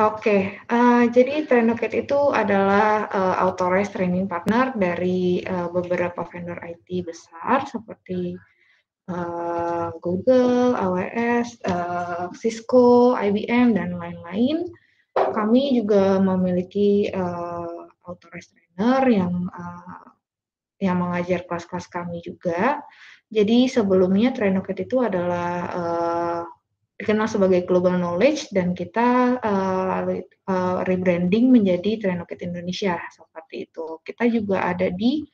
Oke, uh, jadi Trendocate itu adalah uh, authorized training partner dari uh, beberapa vendor IT besar seperti uh, Google, AWS, uh, Cisco, IBM, dan lain-lain. Kami juga memiliki uh, authorized trainer yang uh, yang mengajar kelas-kelas kami juga. Jadi sebelumnya Trendocate itu adalah uh, dikenal sebagai global knowledge dan kita uh, rebranding menjadi Trendocate Indonesia seperti itu. Kita juga ada di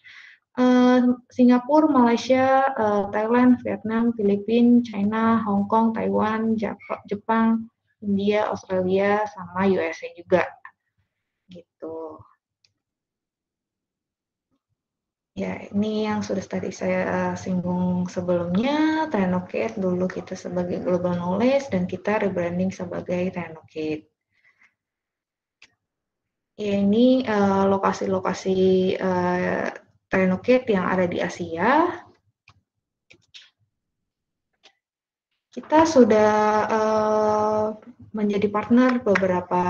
uh, Singapura, Malaysia, uh, Thailand, Vietnam, Filipina, China, Hong Kong, Taiwan, Jepang, India, Australia, sama USA juga. Gitu. Ya, ini yang sudah tadi saya singgung sebelumnya, Tenokit dulu kita sebagai Global Knowledge dan kita rebranding sebagai Tenokit. Ya, ini eh, lokasi-lokasi uh, Tenokit yang ada di Asia. Kita sudah uh, menjadi partner beberapa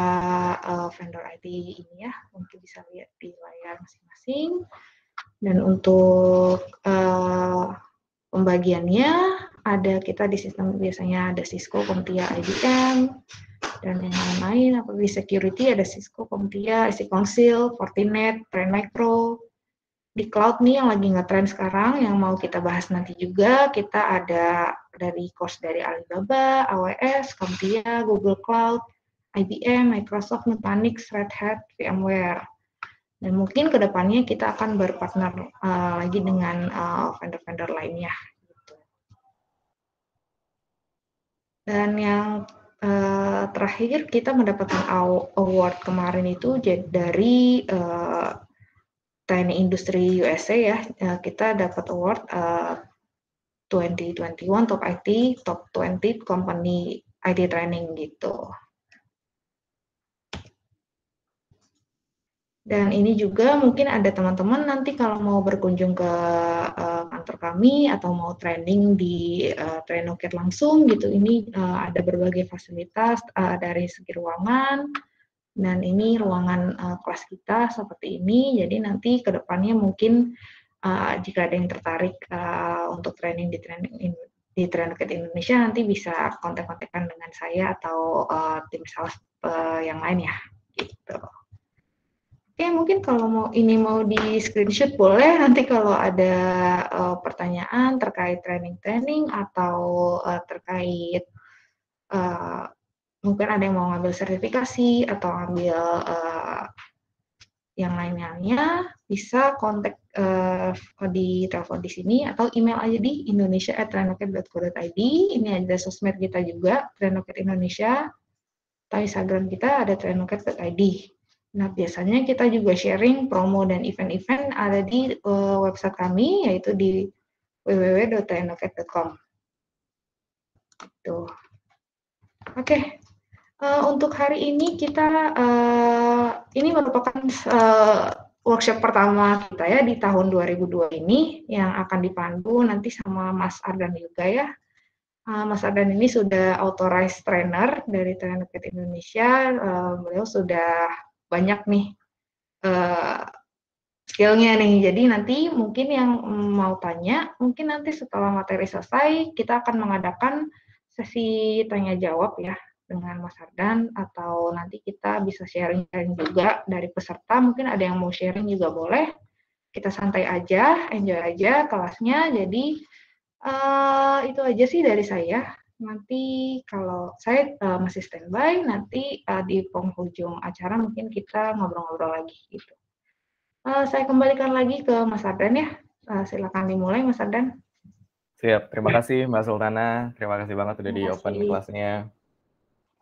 uh, vendor IT ini ya, mungkin bisa lihat di layar masing-masing. Dan untuk uh, pembagiannya ada kita di sistem biasanya ada Cisco, Comtia, IBM, dan yang lain-lain. Apa di security ada Cisco, Comtia, IC Council, Fortinet, Trend Micro. Di cloud nih yang lagi nge-trend sekarang, yang mau kita bahas nanti juga, kita ada dari course dari Alibaba, AWS, Comtia, Google Cloud, IBM, Microsoft, Nutanix, Red Hat, VMware. Dan mungkin ke depannya kita akan berpartner uh, lagi dengan eh, vendor-vendor uh, lainnya. Gitu. Dan yang uh, terakhir kita mendapatkan award kemarin itu dari uh, TNI Industri USA ya. Uh, kita dapat award uh, 2021 Top IT Top 20 Company IT Training gitu. Dan ini juga mungkin ada teman-teman nanti kalau mau berkunjung ke uh, kantor kami atau mau training di uh, Trenoket langsung gitu, ini uh, ada berbagai fasilitas uh, dari segi ruangan, dan ini ruangan uh, kelas kita seperti ini. Jadi nanti ke depannya mungkin uh, jika ada yang tertarik uh, untuk training di training in, di Trenoket Indonesia nanti bisa kontak-kontakkan dengan saya atau uh, tim sales uh, yang lain ya gitu. Oke, mungkin kalau mau ini mau di screenshot boleh nanti kalau ada uh, pertanyaan terkait training-training atau uh, terkait uh, mungkin ada yang mau ngambil sertifikasi atau ngambil uh, yang lainnya bisa kontak uh, di telepon di sini atau email aja di indonesia@trenoket.co.id. Ini ada sosmed kita juga, Trenoket Indonesia. Atau Instagram kita ada trenoket.id. Nah, biasanya kita juga sharing promo dan event-event ada di uh, website kami, yaitu di www.tnoket.com. Tuh. Oke, okay. uh, eh, untuk hari ini kita, uh, ini merupakan uh, workshop pertama kita ya di tahun 2002 ini, yang akan dipandu nanti sama Mas Ardan juga ya. Uh, Mas Ardan ini sudah authorized trainer dari Trainer Indonesia. Uh, beliau sudah banyak nih uh, skillnya nih. Jadi nanti mungkin yang mau tanya, mungkin nanti setelah materi selesai kita akan mengadakan sesi tanya jawab ya dengan Mas Ardan atau nanti kita bisa sharing-sharing juga dari peserta. Mungkin ada yang mau sharing juga boleh. Kita santai aja, enjoy aja kelasnya. Jadi uh, itu aja sih dari saya nanti kalau saya uh, masih standby, nanti uh, di penghujung acara mungkin kita ngobrol-ngobrol lagi gitu. Uh, saya kembalikan lagi ke Mas Ardan ya. Uh, silakan dimulai Mas Ardan. Siap, terima kasih Mbak Sultana. Terima kasih banget udah di open kelasnya.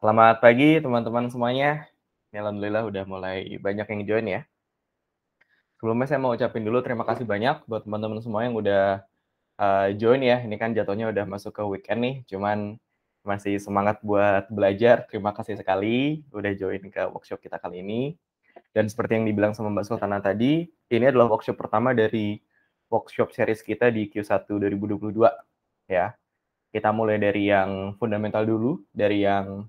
Selamat pagi teman-teman semuanya. Ini Alhamdulillah udah mulai banyak yang join ya. Sebelumnya saya mau ucapin dulu terima kasih banyak buat teman-teman semua yang udah uh, join ya. Ini kan jatuhnya udah masuk ke weekend nih, cuman masih semangat buat belajar. Terima kasih sekali udah join ke workshop kita kali ini. Dan seperti yang dibilang sama Mbak Sultana tadi, ini adalah workshop pertama dari workshop series kita di Q1 2022 ya. Kita mulai dari yang fundamental dulu, dari yang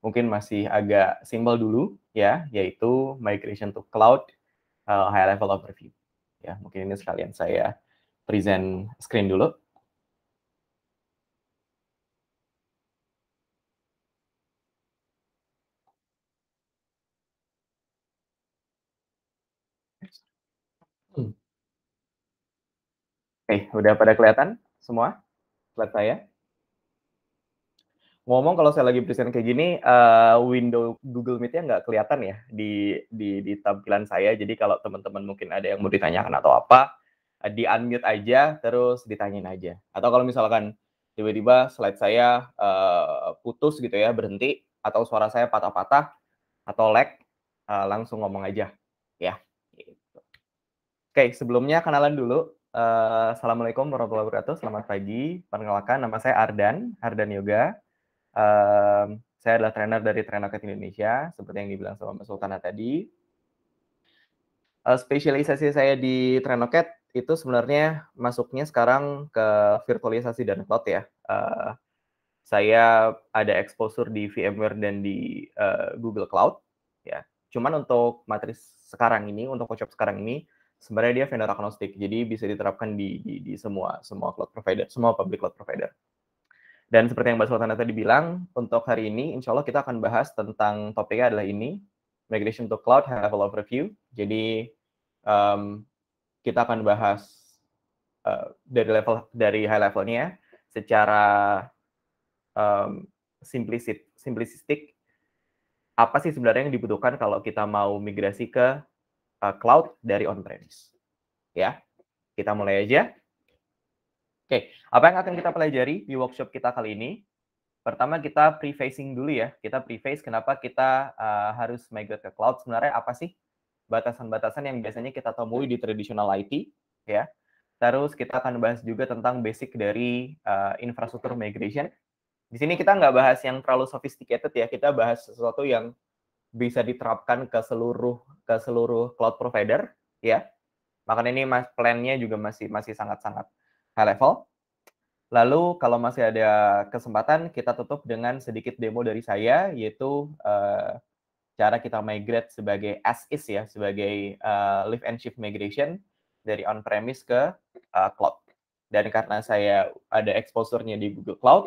mungkin masih agak simpel dulu ya, yaitu migration to cloud uh, high level overview. Ya, mungkin ini sekalian saya present screen dulu. Hmm. Oke, udah pada kelihatan semua slide saya? Ngomong kalau saya lagi present kayak gini, uh, window Google Meet-nya nggak kelihatan ya di, di, di tampilan saya. Jadi kalau teman-teman mungkin ada yang mau ditanyakan atau apa, di unmute aja, terus ditanyain aja. Atau kalau misalkan tiba-tiba slide saya uh, putus gitu ya, berhenti, atau suara saya patah-patah, atau lag, uh, langsung ngomong aja. Ya. Gitu. Oke, sebelumnya kenalan dulu. Uh, Assalamualaikum warahmatullahi wabarakatuh. Selamat pagi. Perkenalkan, nama saya Ardan, Ardan Yoga. Um, saya adalah trainer dari Trenoket Indonesia, seperti yang dibilang sama Mbak Sultana tadi. Uh, spesialisasi saya di Trenoket itu sebenarnya masuknya sekarang ke virtualisasi dan cloud ya. Uh, saya ada exposure di VMware dan di uh, Google Cloud ya. Cuman untuk materi sekarang ini, untuk workshop sekarang ini, sebenarnya dia vendor agnostik, jadi bisa diterapkan di, di, di semua semua cloud provider, semua public cloud provider. Dan seperti yang Mbak Sultana tadi bilang, untuk hari ini insya Allah kita akan bahas tentang topiknya adalah ini, Migration to Cloud High Level Overview. Jadi um, kita akan bahas uh, dari level dari high levelnya secara um, simplistik, simplistik apa sih sebenarnya yang dibutuhkan kalau kita mau migrasi ke uh, cloud dari on-premise. Ya, kita mulai aja. Oke, apa yang akan kita pelajari di workshop kita kali ini? Pertama kita prefacing dulu ya. Kita preface kenapa kita uh, harus migrate ke cloud. Sebenarnya apa sih batasan-batasan yang biasanya kita temui di traditional IT ya. Terus kita akan bahas juga tentang basic dari uh, infrastruktur migration. Di sini kita nggak bahas yang terlalu sophisticated ya. Kita bahas sesuatu yang bisa diterapkan ke seluruh ke seluruh cloud provider ya. Makanya ini mas plan-nya juga masih masih sangat-sangat high level. Lalu kalau masih ada kesempatan, kita tutup dengan sedikit demo dari saya, yaitu uh, cara kita migrate sebagai as is ya, sebagai uh, live and shift migration dari on-premise ke uh, cloud. Dan karena saya ada exposure-nya di Google Cloud,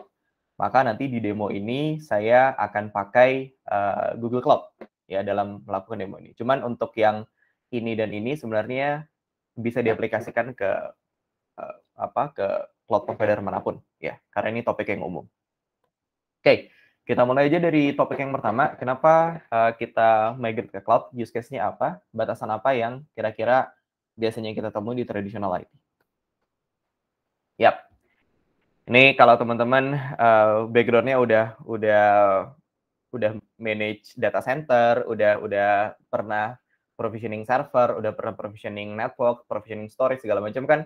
maka nanti di demo ini saya akan pakai uh, Google Cloud ya dalam melakukan demo ini. Cuman untuk yang ini dan ini sebenarnya bisa diaplikasikan ke uh, apa ke cloud provider mana pun ya karena ini topik yang umum. Oke, kita mulai aja dari topik yang pertama. Kenapa uh, kita migrate ke cloud? Use case-nya apa? Batasan apa yang kira-kira biasanya kita temui di traditional IT? Yap. Ini kalau teman-teman uh, background-nya udah udah udah manage data center, udah udah pernah provisioning server, udah pernah provisioning network, provisioning storage segala macam kan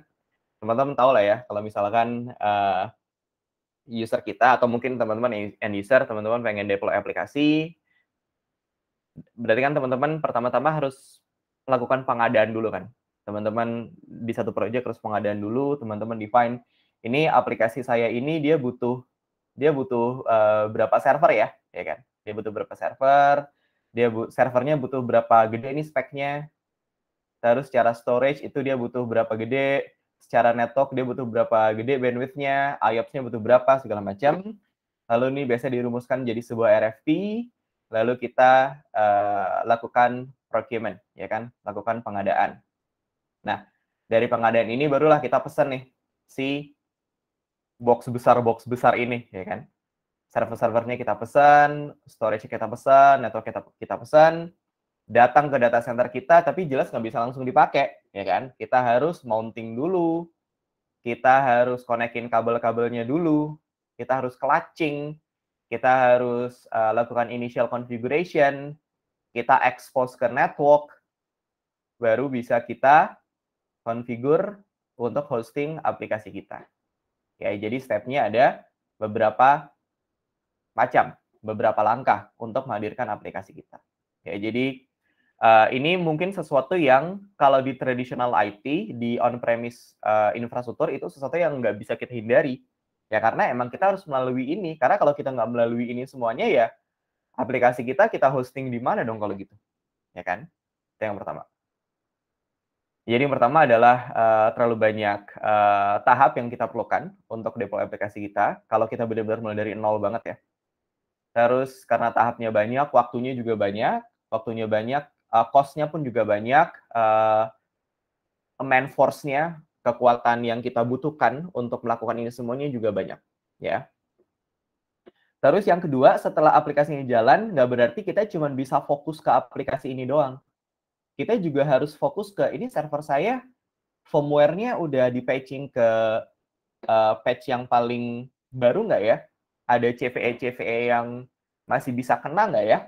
teman-teman tahu lah ya kalau misalkan uh, user kita atau mungkin teman-teman end user teman-teman pengen deploy aplikasi berarti kan teman-teman pertama-tama harus melakukan pengadaan dulu kan. Teman-teman di satu project harus pengadaan dulu teman-teman define ini aplikasi saya ini dia butuh dia butuh uh, berapa server ya ya kan? Dia butuh berapa server dia bu servernya butuh berapa gede ini speknya terus secara storage itu dia butuh berapa gede secara network dia butuh berapa gede bandwidth-nya, IOPS-nya butuh berapa, segala macam. Lalu ini biasa dirumuskan jadi sebuah RFP, lalu kita uh, lakukan procurement, ya kan, lakukan pengadaan. Nah, dari pengadaan ini barulah kita pesan nih si box besar box besar ini, ya kan. Server-servernya kita pesan, storage kita pesan, network kita kita pesan, datang ke data center kita tapi jelas nggak bisa langsung dipakai ya kan? Kita harus mounting dulu. Kita harus konekin kabel-kabelnya dulu. Kita harus clutching. Kita harus uh, lakukan initial configuration. Kita expose ke network. Baru bisa kita configure untuk hosting aplikasi kita. Ya jadi stepnya ada beberapa macam beberapa langkah untuk menghadirkan aplikasi kita. Ya jadi Uh, ini mungkin sesuatu yang kalau di traditional IT di on-premise uh, infrastruktur itu sesuatu yang nggak bisa kita hindari ya karena emang kita harus melalui ini karena kalau kita nggak melalui ini semuanya ya aplikasi kita kita hosting di mana dong kalau gitu? Ya kan? Itu yang pertama. Jadi yang pertama adalah uh, terlalu banyak uh, tahap yang kita perlukan untuk deploy aplikasi kita. Kalau kita benar-benar mulai dari nol banget ya. Terus karena tahapnya banyak, waktunya juga banyak, waktunya banyak, uh, cost-nya pun juga banyak, uh, man force-nya, kekuatan yang kita butuhkan untuk melakukan ini semuanya juga banyak, ya. Terus yang kedua, setelah aplikasinya jalan, nggak berarti kita cuma bisa fokus ke aplikasi ini doang kita juga harus fokus ke ini server saya firmware-nya udah di patching ke uh, patch yang paling baru nggak ya? Ada CVE CVE yang masih bisa kena nggak ya?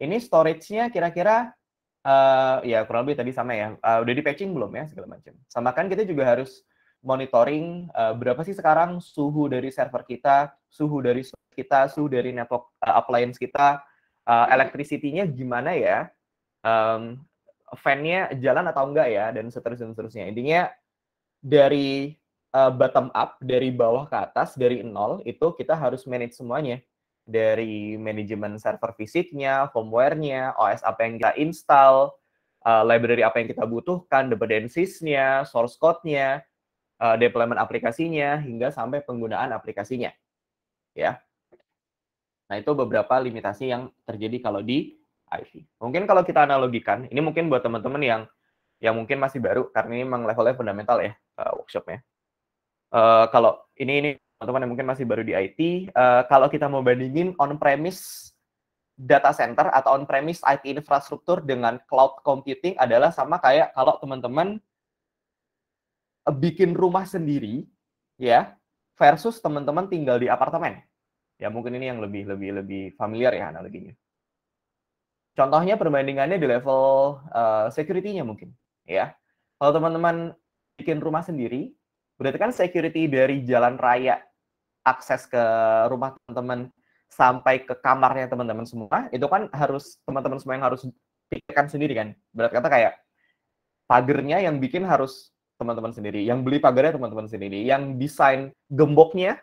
Ini storage-nya kira-kira uh, ya kurang lebih tadi sama ya. Uh, udah di patching belum ya segala macam. Sama kan kita juga harus monitoring uh, berapa sih sekarang suhu dari server kita, suhu dari kita, suhu dari network uh, appliance kita, uh, electricity-nya gimana ya? Um, fan-nya jalan atau enggak ya dan seterusnya seterusnya. Intinya dari uh, bottom up, dari bawah ke atas, dari nol itu kita harus manage semuanya. Dari manajemen server fisiknya, firmware-nya, OS apa yang kita install, uh, library apa yang kita butuhkan, dependencies-nya, source code-nya, uh, deployment aplikasinya, hingga sampai penggunaan aplikasinya. Ya. Nah, itu beberapa limitasi yang terjadi kalau di IT. Mungkin kalau kita analogikan, ini mungkin buat teman-teman yang yang mungkin masih baru karena ini memang levelnya fundamental ya uh, workshopnya. Uh, kalau ini ini teman-teman yang mungkin masih baru di IT, uh, eh, kalau kita mau bandingin on-premise data center atau on-premise IT infrastruktur dengan cloud computing adalah sama kayak kalau teman-teman bikin rumah sendiri ya versus teman-teman tinggal di apartemen. Ya mungkin ini yang lebih lebih lebih familiar ya analoginya. Contohnya perbandingannya di level uh, security-nya mungkin, ya. Kalau teman-teman bikin rumah sendiri, berarti kan security dari jalan raya akses ke rumah teman-teman sampai ke kamarnya teman-teman semua, itu kan harus teman-teman semua yang harus pikirkan sendiri kan. Berarti kata kayak pagernya yang bikin harus teman-teman sendiri, yang beli pagarnya teman-teman sendiri, yang desain gemboknya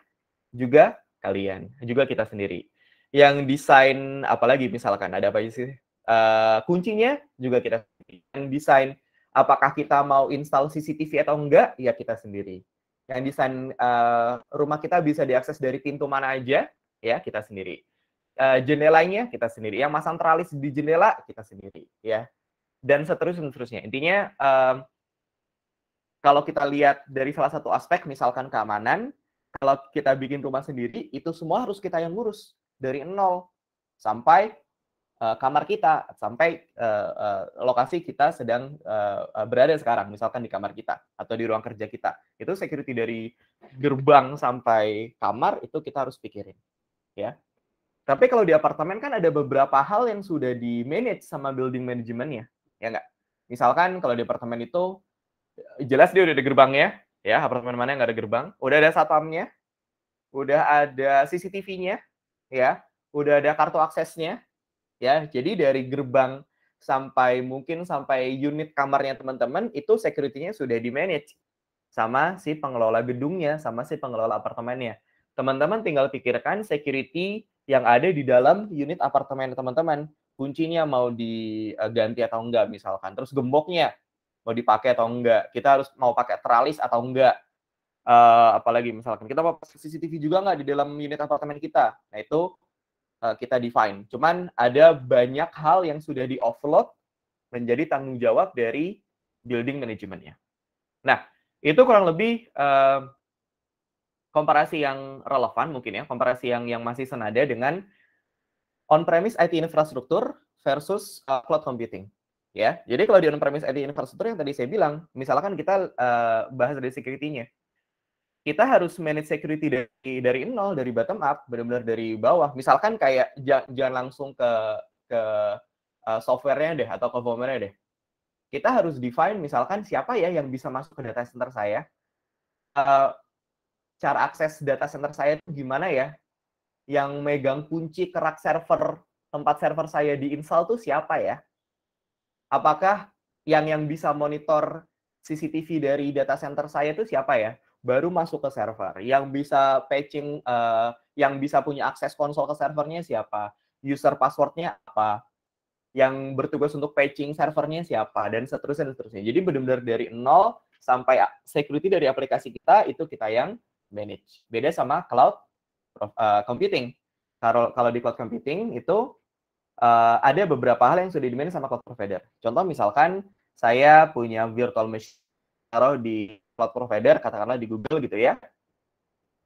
juga kalian, juga kita sendiri. Yang desain apalagi misalkan ada apa sih? Uh, kuncinya juga kita yang desain apakah kita mau install CCTV atau enggak ya kita sendiri yang desain uh, rumah kita bisa diakses dari pintu mana aja ya kita sendiri. Uh, jendelanya kita sendiri. Yang masang tralis di jendela kita sendiri ya. Dan seterusnya seterusnya intinya um, kalau kita lihat dari salah satu aspek misalkan keamanan kalau kita bikin rumah sendiri itu semua harus kita yang ngurus dari nol sampai uh, kamar kita, sampai uh, uh, lokasi kita sedang uh, berada sekarang, misalkan di kamar kita atau di ruang kerja kita. Itu security dari gerbang sampai kamar itu kita harus pikirin, ya. Tapi kalau di apartemen kan ada beberapa hal yang sudah di manage sama building manajemennya, ya nggak? Misalkan kalau di apartemen itu jelas dia udah ada gerbangnya, ya apartemen mana yang nggak ada gerbang, udah ada satpamnya, udah ada CCTV-nya, ya, udah ada kartu aksesnya, ya. Jadi dari gerbang sampai mungkin sampai unit kamarnya teman-teman itu security-nya sudah di manage sama si pengelola gedungnya, sama si pengelola apartemennya. Teman-teman tinggal pikirkan security yang ada di dalam unit apartemen teman-teman. Kuncinya mau diganti atau enggak misalkan. Terus gemboknya mau dipakai atau enggak. Kita harus mau pakai teralis atau enggak uh, apalagi misalkan kita mau CCTV juga nggak di dalam unit apartemen kita. Nah itu uh, kita define. Cuman ada banyak hal yang sudah di offload menjadi tanggung jawab dari building manajemennya. Nah itu kurang lebih uh, komparasi yang relevan mungkin ya, komparasi yang yang masih senada dengan on-premise IT infrastruktur versus uh, cloud computing. Ya, jadi kalau di on-premise IT infrastruktur yang tadi saya bilang, misalkan kita uh, bahas dari security-nya, kita harus manage security dari dari nol dari bottom up benar-benar dari bawah. Misalkan kayak jangan langsung ke ke uh, softwarenya deh atau ke firmware deh. Kita harus define misalkan siapa ya yang bisa masuk ke data center saya. Uh, cara akses data center saya itu gimana ya? Yang megang kunci kerak server tempat server saya diinstal tuh siapa ya? Apakah yang yang bisa monitor CCTV dari data center saya itu siapa ya baru masuk ke server. Yang bisa patching, uh, yang bisa punya akses konsol ke servernya siapa? user passwordnya apa, yang bertugas untuk patching servernya siapa, dan seterusnya dan seterusnya. Jadi benar-benar dari nol sampai security dari aplikasi kita itu kita yang manage. Beda sama cloud uh, computing. Kalau kalau di cloud computing itu uh, ada beberapa hal yang sudah dimanage sama cloud provider. Contoh misalkan saya punya virtual machine taruh di cloud provider, katakanlah di Google gitu ya.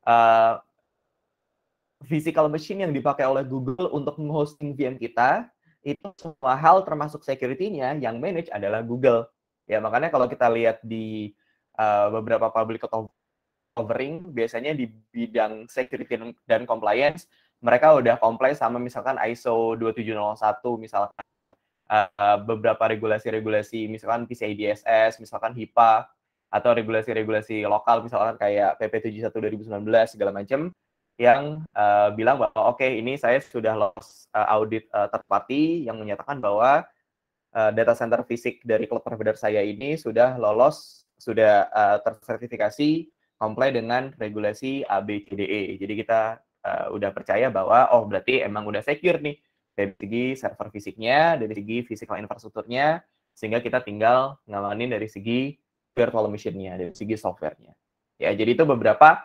Uh, physical machine yang dipakai oleh Google untuk hosting VM kita, itu semua hal termasuk security-nya yang manage adalah Google. Ya, makanya kalau kita lihat di uh, beberapa public covering, biasanya di bidang security dan compliance, mereka udah comply sama misalkan ISO 2701, misalkan uh, beberapa regulasi-regulasi, misalkan PCI DSS, misalkan HIPAA, atau regulasi-regulasi lokal misalkan kayak PP 71 2019 segala macam yang uh, bilang bahwa oke okay, ini saya sudah lolos uh, audit uh, third party yang menyatakan bahwa uh, data center fisik dari cloud provider saya ini sudah lolos sudah uh, tersertifikasi comply dengan regulasi ABCDE. Jadi kita uh, udah percaya bahwa oh berarti emang udah secure nih dari segi server fisiknya, dari segi physical infrastrukturnya, sehingga kita tinggal ngamanin dari segi virtual machine-nya, dari segi software-nya. Ya, jadi itu beberapa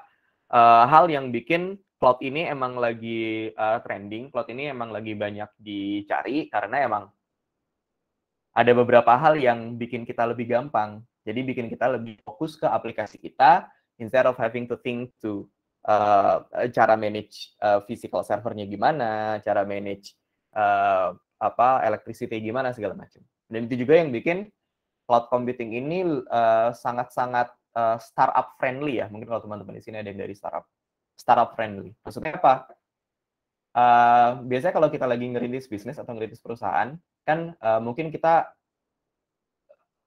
uh, hal yang bikin cloud ini emang lagi uh, trending, cloud ini emang lagi banyak dicari karena emang ada beberapa hal yang bikin kita lebih gampang. Jadi bikin kita lebih fokus ke aplikasi kita instead of having to think to uh, cara manage uh, physical servernya gimana, cara manage uh, apa electricity gimana segala macam. Dan itu juga yang bikin cloud computing ini eh, sangat-sangat uh, uh, startup friendly ya. Mungkin kalau teman-teman di sini ada yang dari startup startup friendly. Maksudnya apa? Uh, biasanya kalau kita lagi ngerintis bisnis atau ngerintis perusahaan, kan uh, mungkin kita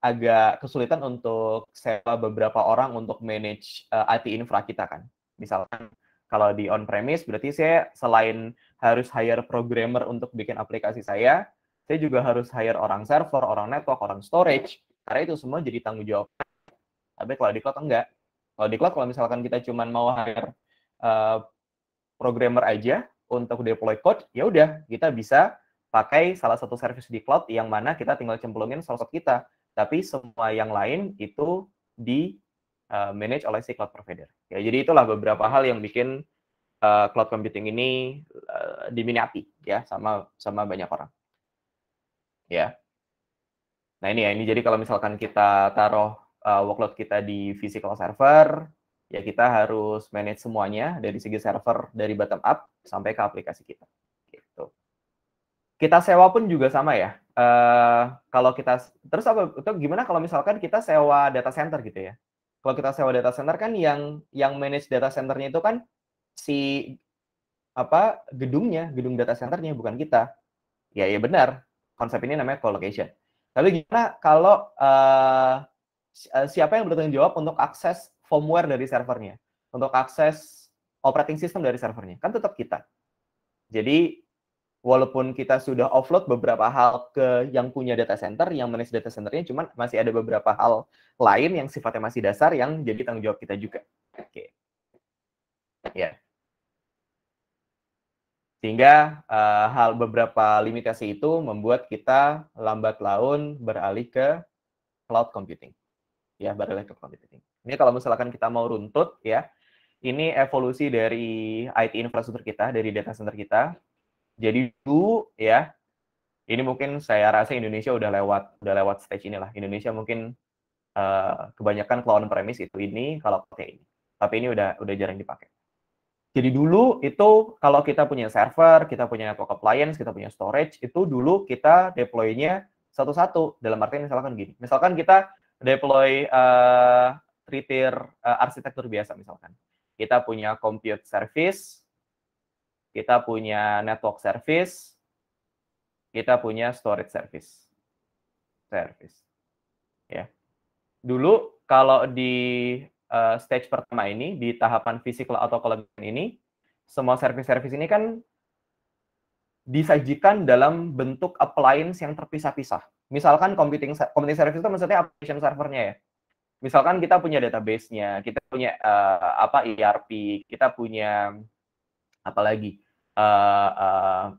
agak kesulitan untuk sewa beberapa orang untuk manage uh, IT infra kita kan. Misalkan kalau di on premise berarti saya selain harus hire programmer untuk bikin aplikasi saya, saya juga harus hire orang server, orang network, orang storage, karena itu semua jadi tanggung jawab. Tapi kalau di cloud enggak. Kalau di cloud, kalau misalkan kita cuma mau hire uh, programmer aja untuk deploy code, ya udah kita bisa pakai salah satu service di cloud yang mana kita tinggal cemplungin source kita. Tapi semua yang lain itu di uh, manage oleh si cloud provider. Ya, jadi itulah beberapa hal yang bikin uh, cloud computing ini uh, diminati ya sama sama banyak orang. Ya. Nah ini ya, ini jadi kalau misalkan kita taruh uh, workload kita di physical server, ya kita harus manage semuanya dari segi server dari bottom up sampai ke aplikasi kita. Gitu. Kita sewa pun juga sama ya. Uh, kalau kita terus apa? Itu gimana kalau misalkan kita sewa data center gitu ya? Kalau kita sewa data center kan yang yang manage data centernya itu kan si apa gedungnya, gedung data centernya bukan kita. Ya ya benar. Konsep ini namanya co-location. Tapi gimana kalau uh, siapa yang bertanggung jawab untuk akses firmware dari servernya, untuk akses operating system dari servernya? Kan tetap kita. Jadi walaupun kita sudah offload beberapa hal ke yang punya data center, yang manage data centernya, cuman masih ada beberapa hal lain yang sifatnya masih dasar yang jadi tanggung jawab kita juga. Oke. Okay. Ya. Yeah. Sehingga uh, hal beberapa limitasi itu membuat kita lambat laun beralih ke cloud computing. Ya, beralih ke cloud computing. Ini kalau misalkan kita mau runtut ya, ini evolusi dari IT infrastruktur kita, dari data center kita. Jadi dulu ya, ini mungkin saya rasa Indonesia udah lewat udah lewat stage inilah. Indonesia mungkin uh, kebanyakan cloud premise itu ini kalau pakai ini. Tapi ini udah udah jarang dipakai. Jadi dulu itu kalau kita punya server, kita punya network appliance, kita punya storage, itu dulu kita deploy-nya satu-satu. Dalam artian misalkan gini, misalkan kita deploy uh, uh, arsitektur biasa misalkan. Kita punya compute service, kita punya network service, kita punya storage service. Service. Ya. Dulu kalau di uh, stage pertama ini di tahapan physical atau collaboration ini semua service-service ini kan disajikan dalam bentuk appliance yang terpisah-pisah. Misalkan computing computing service itu maksudnya application servernya ya. Misalkan kita punya database-nya, kita punya uh, apa ERP, kita punya apa lagi? uh,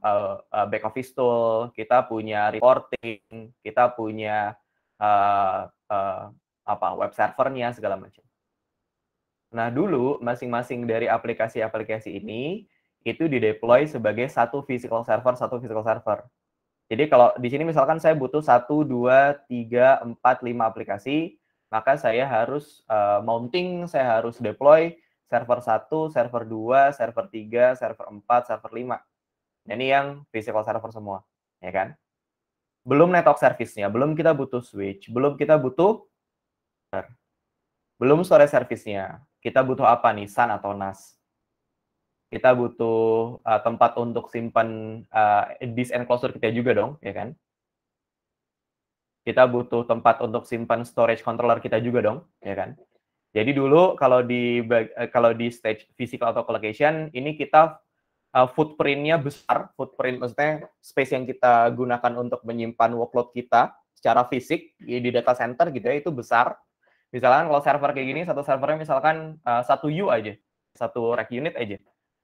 uh, uh, back office tool, kita punya reporting, kita punya uh, uh, apa web servernya segala macam. Nah dulu masing-masing dari aplikasi-aplikasi ini itu dideploy sebagai satu physical server, satu physical server. Jadi kalau di sini misalkan saya butuh satu, dua, tiga, empat, lima aplikasi, maka saya harus uh, mounting, saya harus deploy server 1, server 2, server 3, server 4, server 5. Nah, ini yang physical server semua, ya kan? Belum network service-nya, belum kita butuh switch, belum kita butuh belum storage service-nya. Kita butuh apa nih, SAN atau NAS? Kita butuh uh, tempat untuk simpan uh, disk enclosure kita juga dong, ya kan? Kita butuh tempat untuk simpan storage controller kita juga dong, ya kan? Jadi dulu kalau di eh, kalau di stage physical atau collocation ini kita uh, footprintnya besar, footprint maksudnya space yang kita gunakan untuk menyimpan workload kita secara fisik di data center gitu ya itu besar. Misalkan kalau server kayak gini satu servernya misalkan uh, satu U aja, satu rack unit aja.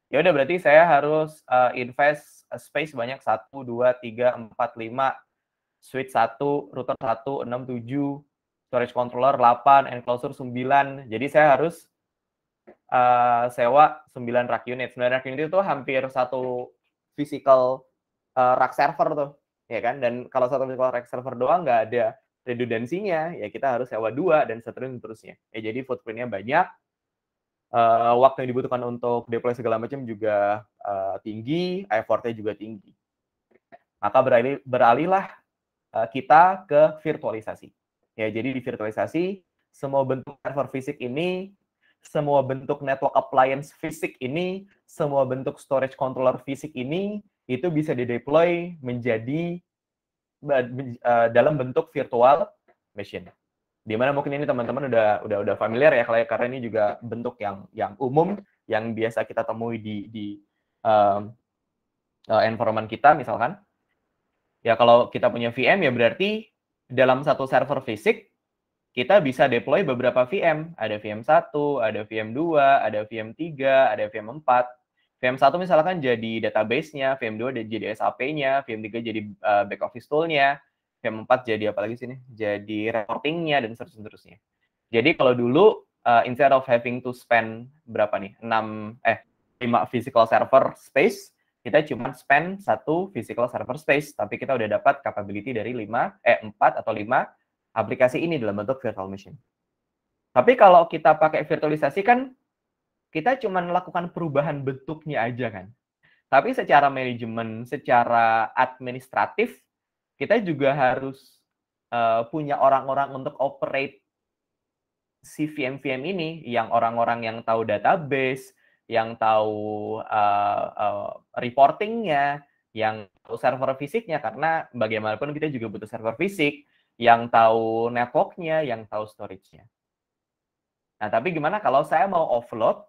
Ya udah berarti saya harus uh, invest space banyak satu, dua, tiga, empat, lima, switch satu, router satu, enam, tujuh, storage controller 8, enclosure 9. Jadi saya harus uh, sewa 9 rack unit. 9 rack unit itu hampir satu physical uh, rack server tuh, ya kan? Dan kalau satu physical rack server doang nggak ada redundansinya, ya kita harus sewa dua dan seterusnya terusnya. Ya jadi footprintnya banyak. Uh, waktu yang dibutuhkan untuk deploy segala macam juga uh, tinggi, effortnya juga tinggi. Maka beralih, beralihlah uh, kita ke virtualisasi. Ya, jadi di virtualisasi semua bentuk server fisik ini, semua bentuk network appliance fisik ini, semua bentuk storage controller fisik ini itu bisa dideploy menjadi uh, dalam bentuk virtual machine. Di mana mungkin ini teman-teman udah udah udah familiar ya kalau karena ini juga bentuk yang yang umum yang biasa kita temui di di um, environment kita misalkan. Ya kalau kita punya VM ya berarti dalam satu server fisik, kita bisa deploy beberapa VM. Ada VM 1, ada VM 2, ada VM 3, ada VM 4. VM 1 misalkan jadi database-nya, VM 2 jadi SAP-nya, VM 3 jadi uh, back office tool-nya, VM 4 jadi apa lagi sini? Jadi reporting-nya, dan seterusnya. Jadi kalau dulu, uh, instead of having to spend berapa nih? 6, eh, 5 physical server space, kita cuma spend satu physical server space, tapi kita udah dapat capability dari 5, eh 4 atau 5 aplikasi ini dalam bentuk virtual machine. Tapi kalau kita pakai virtualisasi kan, kita cuma melakukan perubahan bentuknya aja kan. Tapi secara manajemen, secara administratif, kita juga harus uh, punya orang-orang untuk operate si VM-VM ini, yang orang-orang yang tahu database, yang tahu uh, uh, reportingnya, yang tahu server fisiknya karena bagaimanapun kita juga butuh server fisik, yang tahu networknya, yang tahu storage-nya. Nah, tapi gimana kalau saya mau offload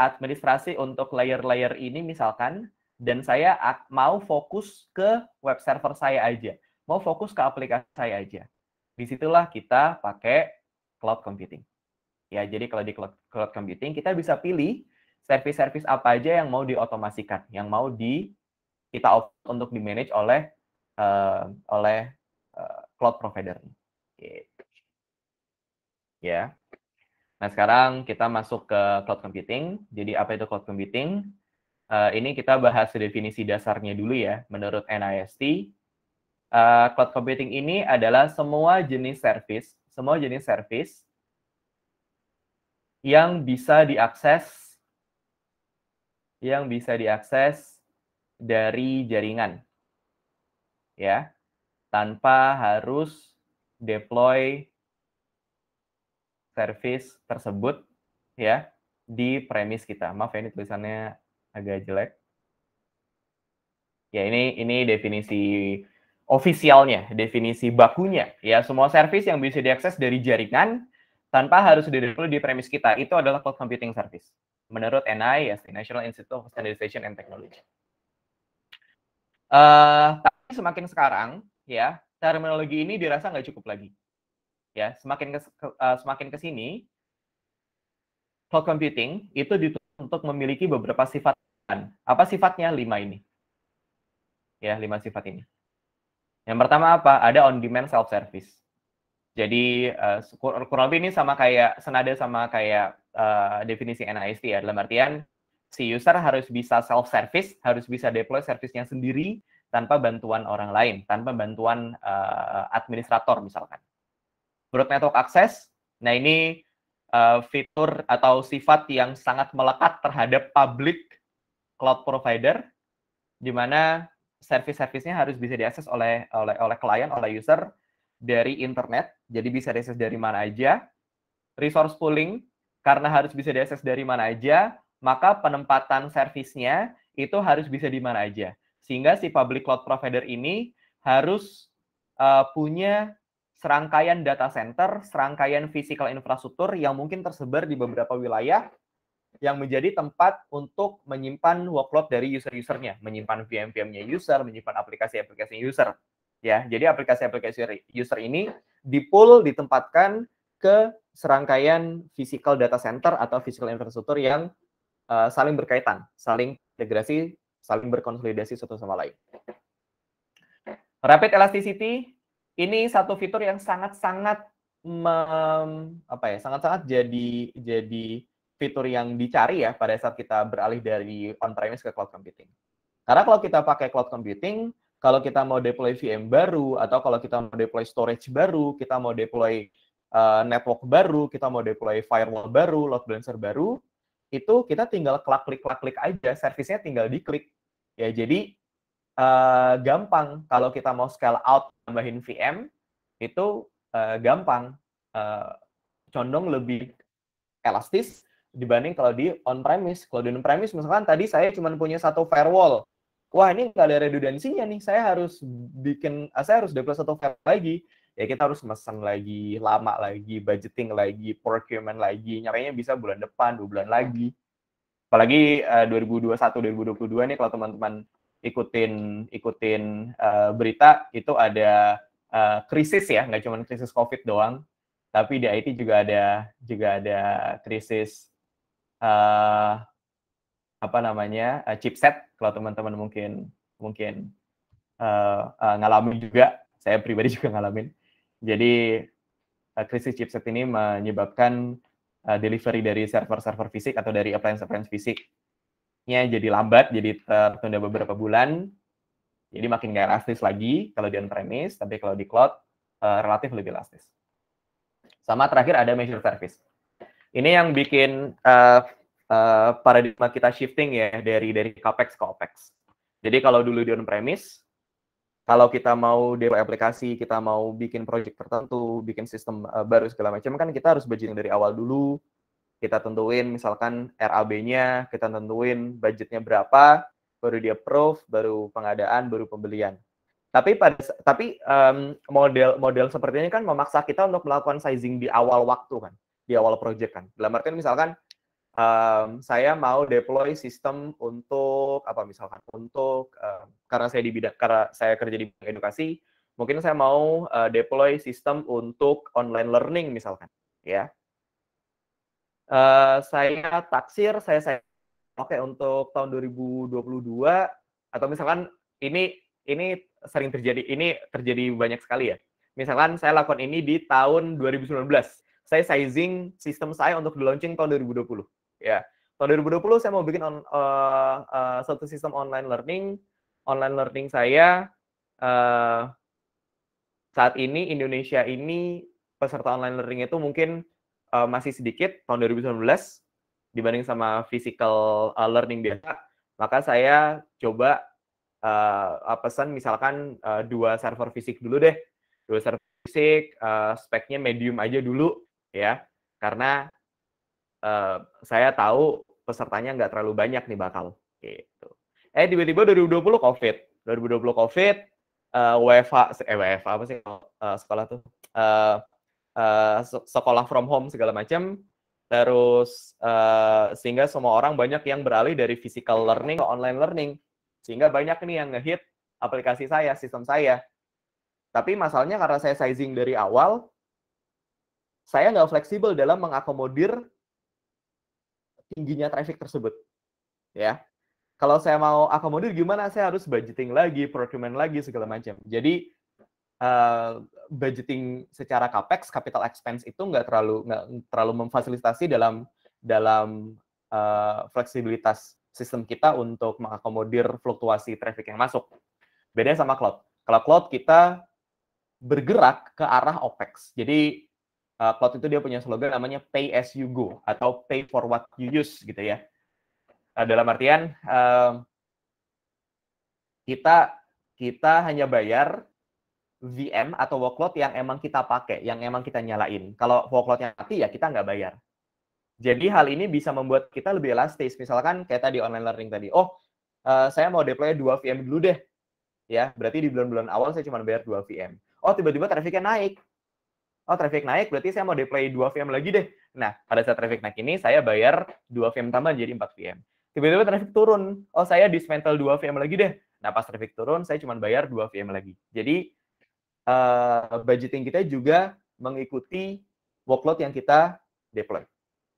administrasi untuk layer-layer ini misalkan, dan saya mau fokus ke web server saya aja, mau fokus ke aplikasi saya aja. Di situlah kita pakai cloud computing. Ya, jadi kalau di cloud, cloud computing kita bisa pilih service-service apa aja yang mau diotomasikan, yang mau di kita untuk di manage oleh uh, oleh uh, cloud provider. Gitu. Ya. Nah sekarang kita masuk ke cloud computing. Jadi apa itu cloud computing? Uh, ini kita bahas definisi dasarnya dulu ya. Menurut NIST, uh, cloud computing ini adalah semua jenis service, semua jenis service yang bisa diakses yang bisa diakses dari jaringan. Ya. Tanpa harus deploy service tersebut ya di premis kita. Maaf ya ini tulisannya agak jelek. Ya ini ini definisi ofisialnya, definisi bakunya. Ya semua service yang bisa diakses dari jaringan tanpa harus deploy di premis kita itu adalah cloud computing service menurut NIST, National Institute of Standardization and Technology. Uh, tapi semakin sekarang, ya terminologi ini dirasa nggak cukup lagi. Ya, semakin ke, uh, semakin ke sini, cloud computing itu dituntut untuk memiliki beberapa sifat Apa sifatnya lima ini? Ya, lima sifat ini. Yang pertama apa? Ada on-demand self-service. Jadi uh, kurang lebih ini sama kayak senada sama kayak uh, definisi NIST ya. Dalam artian si user harus bisa self-service, harus bisa deploy servisnya sendiri tanpa bantuan orang lain, tanpa bantuan uh, administrator misalkan. Broad network access, nah ini uh, fitur atau sifat yang sangat melekat terhadap public cloud provider, di mana service-servisnya harus bisa diakses oleh oleh oleh klien, oleh user dari internet, jadi bisa diakses dari mana aja. Resource pooling, karena harus bisa diakses dari mana aja, maka penempatan servisnya itu harus bisa di mana aja. Sehingga si public cloud provider ini harus uh, punya serangkaian data center, serangkaian physical infrastruktur yang mungkin tersebar di beberapa wilayah yang menjadi tempat untuk menyimpan workload dari user-usernya, menyimpan VM-VM-nya user, menyimpan aplikasi-aplikasi user. Ya, jadi aplikasi-aplikasi user ini dipool, ditempatkan ke serangkaian physical data center atau physical infrastruktur yang uh, saling berkaitan, saling integrasi, saling berkonsolidasi satu sama lain. Rapid elasticity ini satu fitur yang sangat-sangat apa ya, sangat-sangat jadi jadi fitur yang dicari ya pada saat kita beralih dari on-premise ke cloud computing. Karena kalau kita pakai cloud computing, kalau kita mau deploy VM baru atau kalau kita mau deploy storage baru, kita mau deploy uh, network baru, kita mau deploy firewall baru, load balancer baru, itu kita tinggal klik klik klik aja, servisnya tinggal diklik. Ya, jadi uh, gampang kalau kita mau scale out tambahin VM itu uh, gampang uh, condong lebih elastis dibanding kalau di on premise. Kalau di on premise misalkan tadi saya cuma punya satu firewall. Wah, ini nggak ada redundansinya nih. Saya harus bikin saya harus deploy satu firewall lagi. Ya kita harus mesen lagi, lama lagi, budgeting lagi, procurement lagi. Nyarinya bisa bulan depan, dua bulan lagi. Apalagi uh, 2021 2022 nih kalau teman-teman ikutin ikutin uh, berita itu ada uh, krisis ya, nggak cuma krisis COVID doang, tapi di IT juga ada juga ada krisis uh, apa namanya uh, chipset. Kalau teman-teman mungkin mungkin uh, uh, ngalamin juga, saya pribadi juga ngalamin. Jadi uh, krisis chipset ini menyebabkan uh, delivery dari server-server fisik atau dari appliance-appliance fisik jadi lambat, jadi tertunda beberapa bulan. Jadi makin nggak elastis lagi kalau di on-premise, tapi kalau di cloud uh, relatif lebih elastis. Sama terakhir ada measure service. Ini yang bikin uh, uh, paradigma kita shifting ya dari dari capex ke opex. Jadi kalau dulu di on-premise, kalau kita mau deploy aplikasi, kita mau bikin project tertentu, bikin sistem uh, baru segala macam kan kita harus budgeting dari awal dulu, kita tentuin misalkan RAB-nya, kita tentuin budgetnya berapa, baru dia approve, baru pengadaan, baru pembelian. Tapi pada tapi um, model model seperti ini kan memaksa kita untuk melakukan sizing di awal waktu kan, di awal project kan. Dalam artian misalkan um, saya mau deploy sistem untuk apa misalkan untuk um, karena saya di bidang karena saya kerja di bidang edukasi, mungkin saya mau uh, deploy sistem untuk online learning misalkan, ya uh, saya taksir, saya saya oke untuk tahun 2022 atau misalkan ini ini sering terjadi, ini terjadi banyak sekali ya. Misalkan saya lakukan ini di tahun 2019. Saya sizing sistem saya untuk di launching tahun 2020. Ya, tahun 2020 saya mau bikin on, uh, uh, satu sistem online learning. Online learning saya uh, saat ini Indonesia ini peserta online learning itu mungkin uh, masih sedikit tahun 2019 dibanding sama physical uh, learning biasa, maka saya coba uh, pesan misalkan uh, dua server fisik dulu deh, dua server fisik, uh, speknya medium aja dulu ya, karena uh, saya tahu pesertanya nggak terlalu banyak nih bakal gitu. Eh tiba-tiba 2020 COVID, 2020 COVID, uh, WFH, eh WFH apa sih uh, sekolah tuh? Uh, uh, sekolah from home segala macam terus uh, sehingga semua orang banyak yang beralih dari physical learning ke online learning sehingga banyak nih yang ngehit aplikasi saya sistem saya tapi masalahnya karena saya sizing dari awal saya nggak fleksibel dalam mengakomodir tingginya traffic tersebut ya kalau saya mau akomodir gimana? Saya harus budgeting lagi, procurement lagi segala macam. Jadi uh, budgeting secara capex, capital expense itu nggak terlalu nggak terlalu memfasilitasi dalam dalam uh, fleksibilitas sistem kita untuk mengakomodir fluktuasi traffic yang masuk. Beda sama cloud. Kalau cloud kita bergerak ke arah OPEX. Jadi uh, cloud itu dia punya slogan namanya pay as you go atau pay for what you use gitu ya. Uh, dalam artian uh, kita kita hanya bayar VM atau workload yang emang kita pakai, yang emang kita nyalain. Kalau workloadnya mati ya kita nggak bayar. Jadi hal ini bisa membuat kita lebih elastis. Misalkan kayak tadi online learning tadi. Oh, uh, saya mau deploy dua VM dulu deh. Ya, berarti di bulan-bulan awal saya cuma bayar dua VM. Oh, tiba-tiba trafficnya naik. Oh, traffic naik, berarti saya mau deploy dua VM lagi deh. Nah, pada saat traffic naik ini, saya bayar dua VM tambah jadi 4 VM tiba-tiba traffic turun. Oh, saya dismantle 2 VM lagi deh. Nah, pas traffic turun, saya cuma bayar 2 VM lagi. Jadi, uh, budgeting kita juga mengikuti workload yang kita deploy.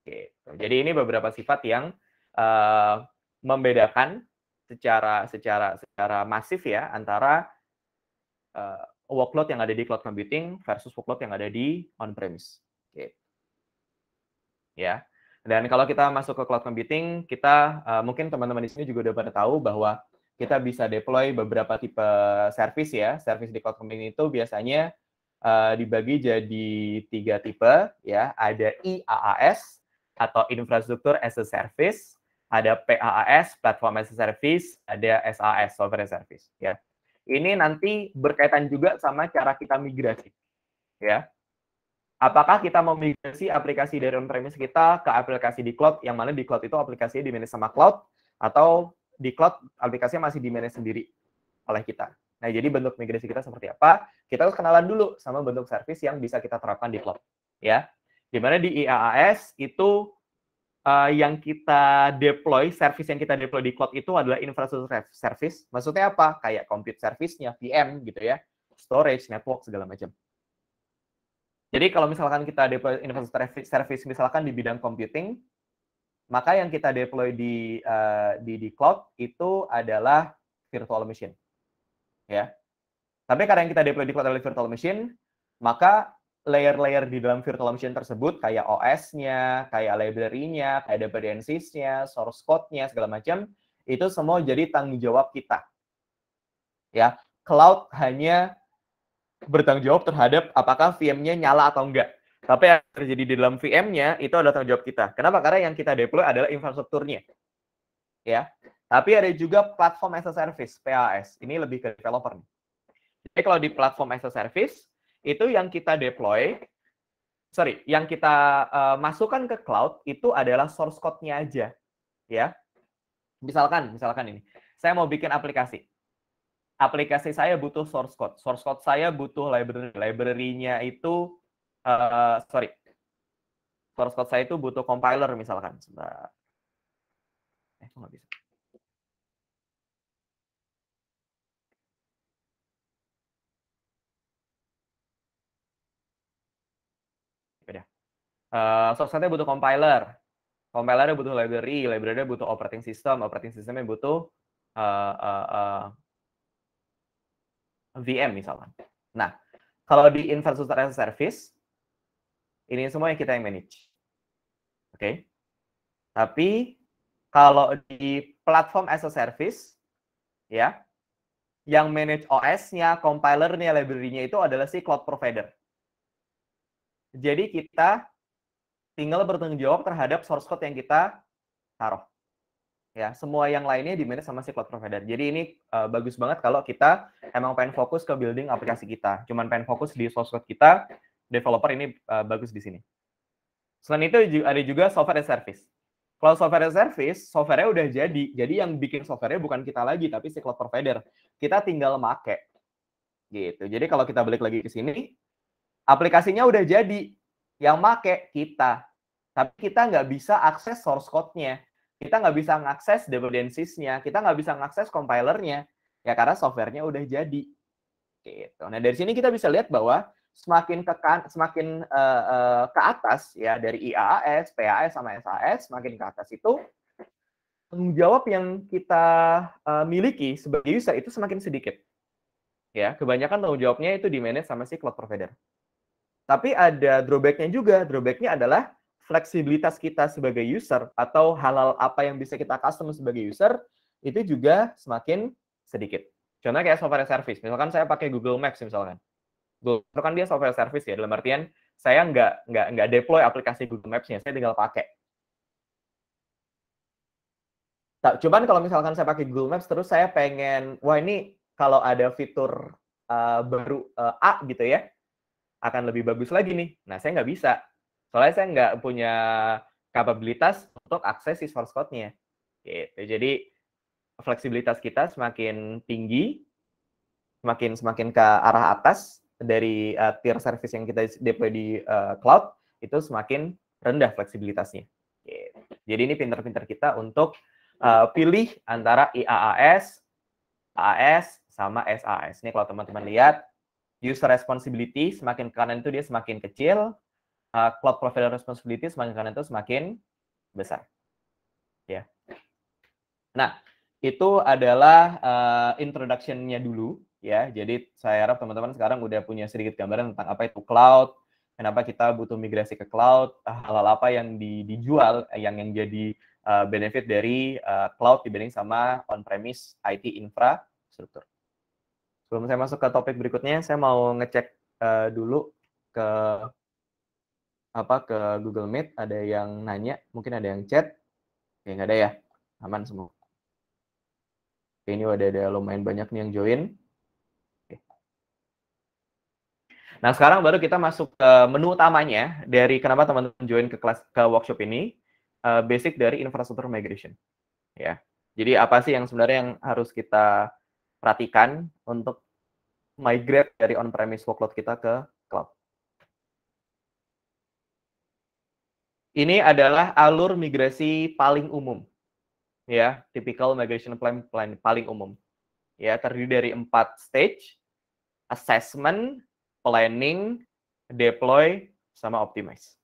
Oke. Jadi, ini beberapa sifat yang uh, membedakan secara secara secara masif ya antara uh, workload yang ada di cloud computing versus workload yang ada di on-premise. Oke. Ya. Dan kalau kita masuk ke cloud computing, kita uh, mungkin teman-teman di sini juga udah pada tahu bahwa kita bisa deploy beberapa tipe service ya. Service di cloud computing itu biasanya uh, dibagi jadi tiga tipe ya. Ada IaaS atau infrastruktur as a service, ada PaaS platform as a service, ada SaaS software as a service ya. Ini nanti berkaitan juga sama cara kita migrasi ya apakah kita memigrasi aplikasi dari on-premise kita ke aplikasi di cloud, yang mana di cloud itu aplikasinya di-manage sama cloud, atau di cloud aplikasinya masih di-manage sendiri oleh kita. Nah, jadi bentuk migrasi kita seperti apa? Kita harus kenalan dulu sama bentuk service yang bisa kita terapkan di cloud. Ya, Di mana di IaaS itu uh, yang kita deploy, service yang kita deploy di cloud itu adalah infrastruktur service. Maksudnya apa? Kayak compute service-nya, VM gitu ya, storage, network, segala macam. Jadi kalau misalkan kita deploy infrastruktur service misalkan di bidang computing, maka yang kita deploy di uh, di di cloud itu adalah virtual machine. Ya. Tapi karena yang kita deploy di cloud adalah virtual machine, maka layer-layer di dalam virtual machine tersebut kayak OS-nya, kayak library-nya, kayak dependencies-nya, source code-nya segala macam, itu semua jadi tanggung jawab kita. Ya, cloud hanya bertanggung jawab terhadap apakah VM-nya nyala atau enggak. Tapi yang terjadi di dalam VM-nya itu adalah tanggung jawab kita. Kenapa? Karena yang kita deploy adalah infrastrukturnya. Ya. Tapi ada juga platform as a service, PaaS. Ini lebih ke developer. Jadi kalau di platform as a service, itu yang kita deploy, sorry, yang kita uh, masukkan ke cloud itu adalah source code-nya aja. Ya. Misalkan, misalkan ini, saya mau bikin aplikasi aplikasi saya butuh source code. Source code saya butuh library. Library-nya itu, uh, sorry, source code saya itu butuh compiler misalkan. Sebentar. Eh, kok nggak bisa? Udah. Uh, source code butuh compiler. Compilernya butuh library, library-nya butuh operating system, operating systemnya butuh uh, uh, uh, VM misalkan. Nah, kalau di infrastruktur as service, ini semua yang kita yang manage. Oke. Okay? Tapi kalau di platform as a service, ya, yang manage OS-nya, compiler-nya, library-nya itu adalah si cloud provider. Jadi kita tinggal bertanggung jawab terhadap source code yang kita taruh ya semua yang lainnya di manage sama si cloud provider. Jadi ini uh, bagus banget kalau kita emang pengen fokus ke building aplikasi kita. Cuman pengen fokus di source code kita, developer ini uh, bagus di sini. Selain itu ada juga software as service. Kalau software as service, software-nya udah jadi. Jadi yang bikin software-nya bukan kita lagi, tapi si cloud provider. Kita tinggal make. Gitu. Jadi kalau kita balik lagi ke sini, aplikasinya udah jadi. Yang make kita. Tapi kita nggak bisa akses source code-nya kita nggak bisa mengakses dependencies-nya, kita nggak bisa mengakses compilernya, ya karena softwarenya udah jadi. Gitu. Nah dari sini kita bisa lihat bahwa semakin ke kan, semakin uh, uh, ke atas ya dari IaaS, PaaS sama SAS, semakin ke atas itu tanggung jawab yang kita uh, miliki sebagai user itu semakin sedikit. Ya, kebanyakan tanggung jawabnya itu di manage sama si cloud provider. Tapi ada drawback-nya juga. Drawback-nya adalah fleksibilitas kita sebagai user atau hal-hal apa yang bisa kita custom sebagai user itu juga semakin sedikit. Contohnya kayak software service. Misalkan saya pakai Google Maps misalkan. Google kan dia software service ya. Dalam artian saya nggak nggak nggak deploy aplikasi Google Maps-nya, saya tinggal pakai. Cuman kalau misalkan saya pakai Google Maps terus saya pengen, wah ini kalau ada fitur uh, baru uh, A gitu ya, akan lebih bagus lagi nih. Nah saya nggak bisa, soalnya saya nggak punya kapabilitas untuk akses si source code-nya. Gitu. Jadi fleksibilitas kita semakin tinggi, semakin semakin ke arah atas dari uh, tier service yang kita deploy di uh, cloud itu semakin rendah fleksibilitasnya. Gitu. Jadi ini pinter-pinter kita untuk uh, pilih antara IaaS, AAS, sama SAS. Ini kalau teman-teman lihat, user responsibility semakin ke kanan itu dia semakin kecil, uh, cloud provider responsibility semakin ke kanan itu semakin besar. Ya. Nah, itu adalah uh, introduction-nya dulu ya. Jadi saya harap teman-teman sekarang udah punya sedikit gambaran tentang apa itu cloud, kenapa kita butuh migrasi ke cloud, hal-hal apa yang dijual, yang yang jadi uh, benefit dari uh, cloud dibanding sama on-premise IT infrastruktur. Sebelum saya masuk ke topik berikutnya, saya mau ngecek uh, dulu ke apa ke Google Meet. Ada yang nanya, mungkin ada yang chat. Ya nggak ada ya, aman semua. Oke, ini udah ada lumayan banyak nih yang join. Oke. Nah sekarang baru kita masuk ke menu utamanya dari kenapa teman-teman join ke kelas ke workshop ini uh, basic dari infrastruktur migration. Ya. Jadi apa sih yang sebenarnya yang harus kita perhatikan untuk migrate dari on-premise workload kita ke cloud? Ini adalah alur migrasi paling umum. Ya, typical migration plan, plan paling umum. Ya, terdiri dari empat stage, assessment, planning, deploy, sama optimize.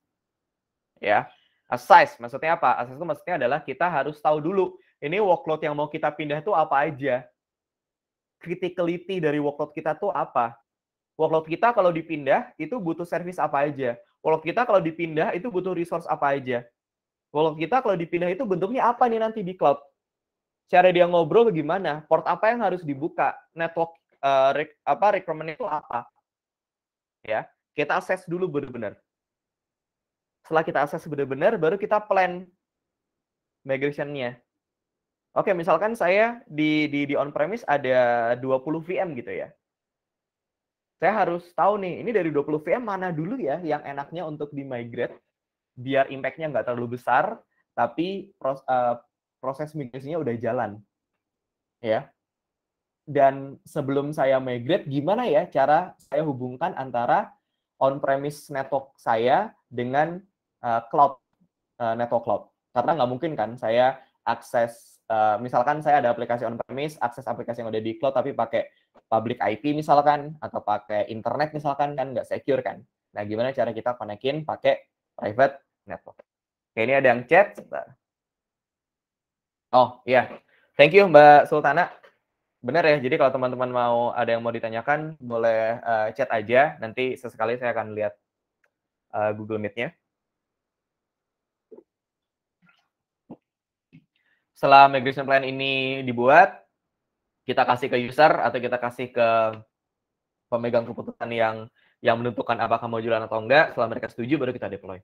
Ya, Assess, maksudnya apa? Assess itu maksudnya adalah kita harus tahu dulu, ini workload yang mau kita pindah itu apa aja. Criticality dari workload kita tuh apa? Workload kita kalau dipindah, itu butuh service apa aja. Workload kita kalau dipindah, itu butuh resource apa aja. Workload kita kalau dipindah itu bentuknya apa nih nanti di cloud? Cara dia ngobrol bagaimana? Port apa yang harus dibuka? Network uh, apa requirement itu apa? Ya, kita assess dulu benar-benar setelah kita akses benar-benar, baru kita plan migration-nya. Oke, misalkan saya di di, di on-premise ada 20 VM gitu ya. Saya harus tahu nih, ini dari 20 VM mana dulu ya yang enaknya untuk di-migrate, biar impact-nya nggak terlalu besar, tapi uh, proses migrasinya udah jalan. Ya. Dan sebelum saya migrate, gimana ya cara saya hubungkan antara on-premise network saya dengan uh, cloud uh, network cloud? Karena nggak mungkin kan saya akses uh, misalkan saya ada aplikasi on premise akses aplikasi yang udah di cloud tapi pakai public IP misalkan atau pakai internet misalkan kan nggak secure kan? Nah gimana cara kita konekin pakai private network? Oke, ini ada yang chat oh iya. Thank you mbak Sultana benar ya jadi kalau teman-teman mau ada yang mau ditanyakan boleh uh, chat aja nanti sesekali saya akan lihat uh, Google Meet-nya setelah migration plan ini dibuat, kita kasih ke user atau kita kasih ke pemegang keputusan yang yang menentukan apakah mau jualan atau enggak. Setelah mereka setuju, baru kita deploy.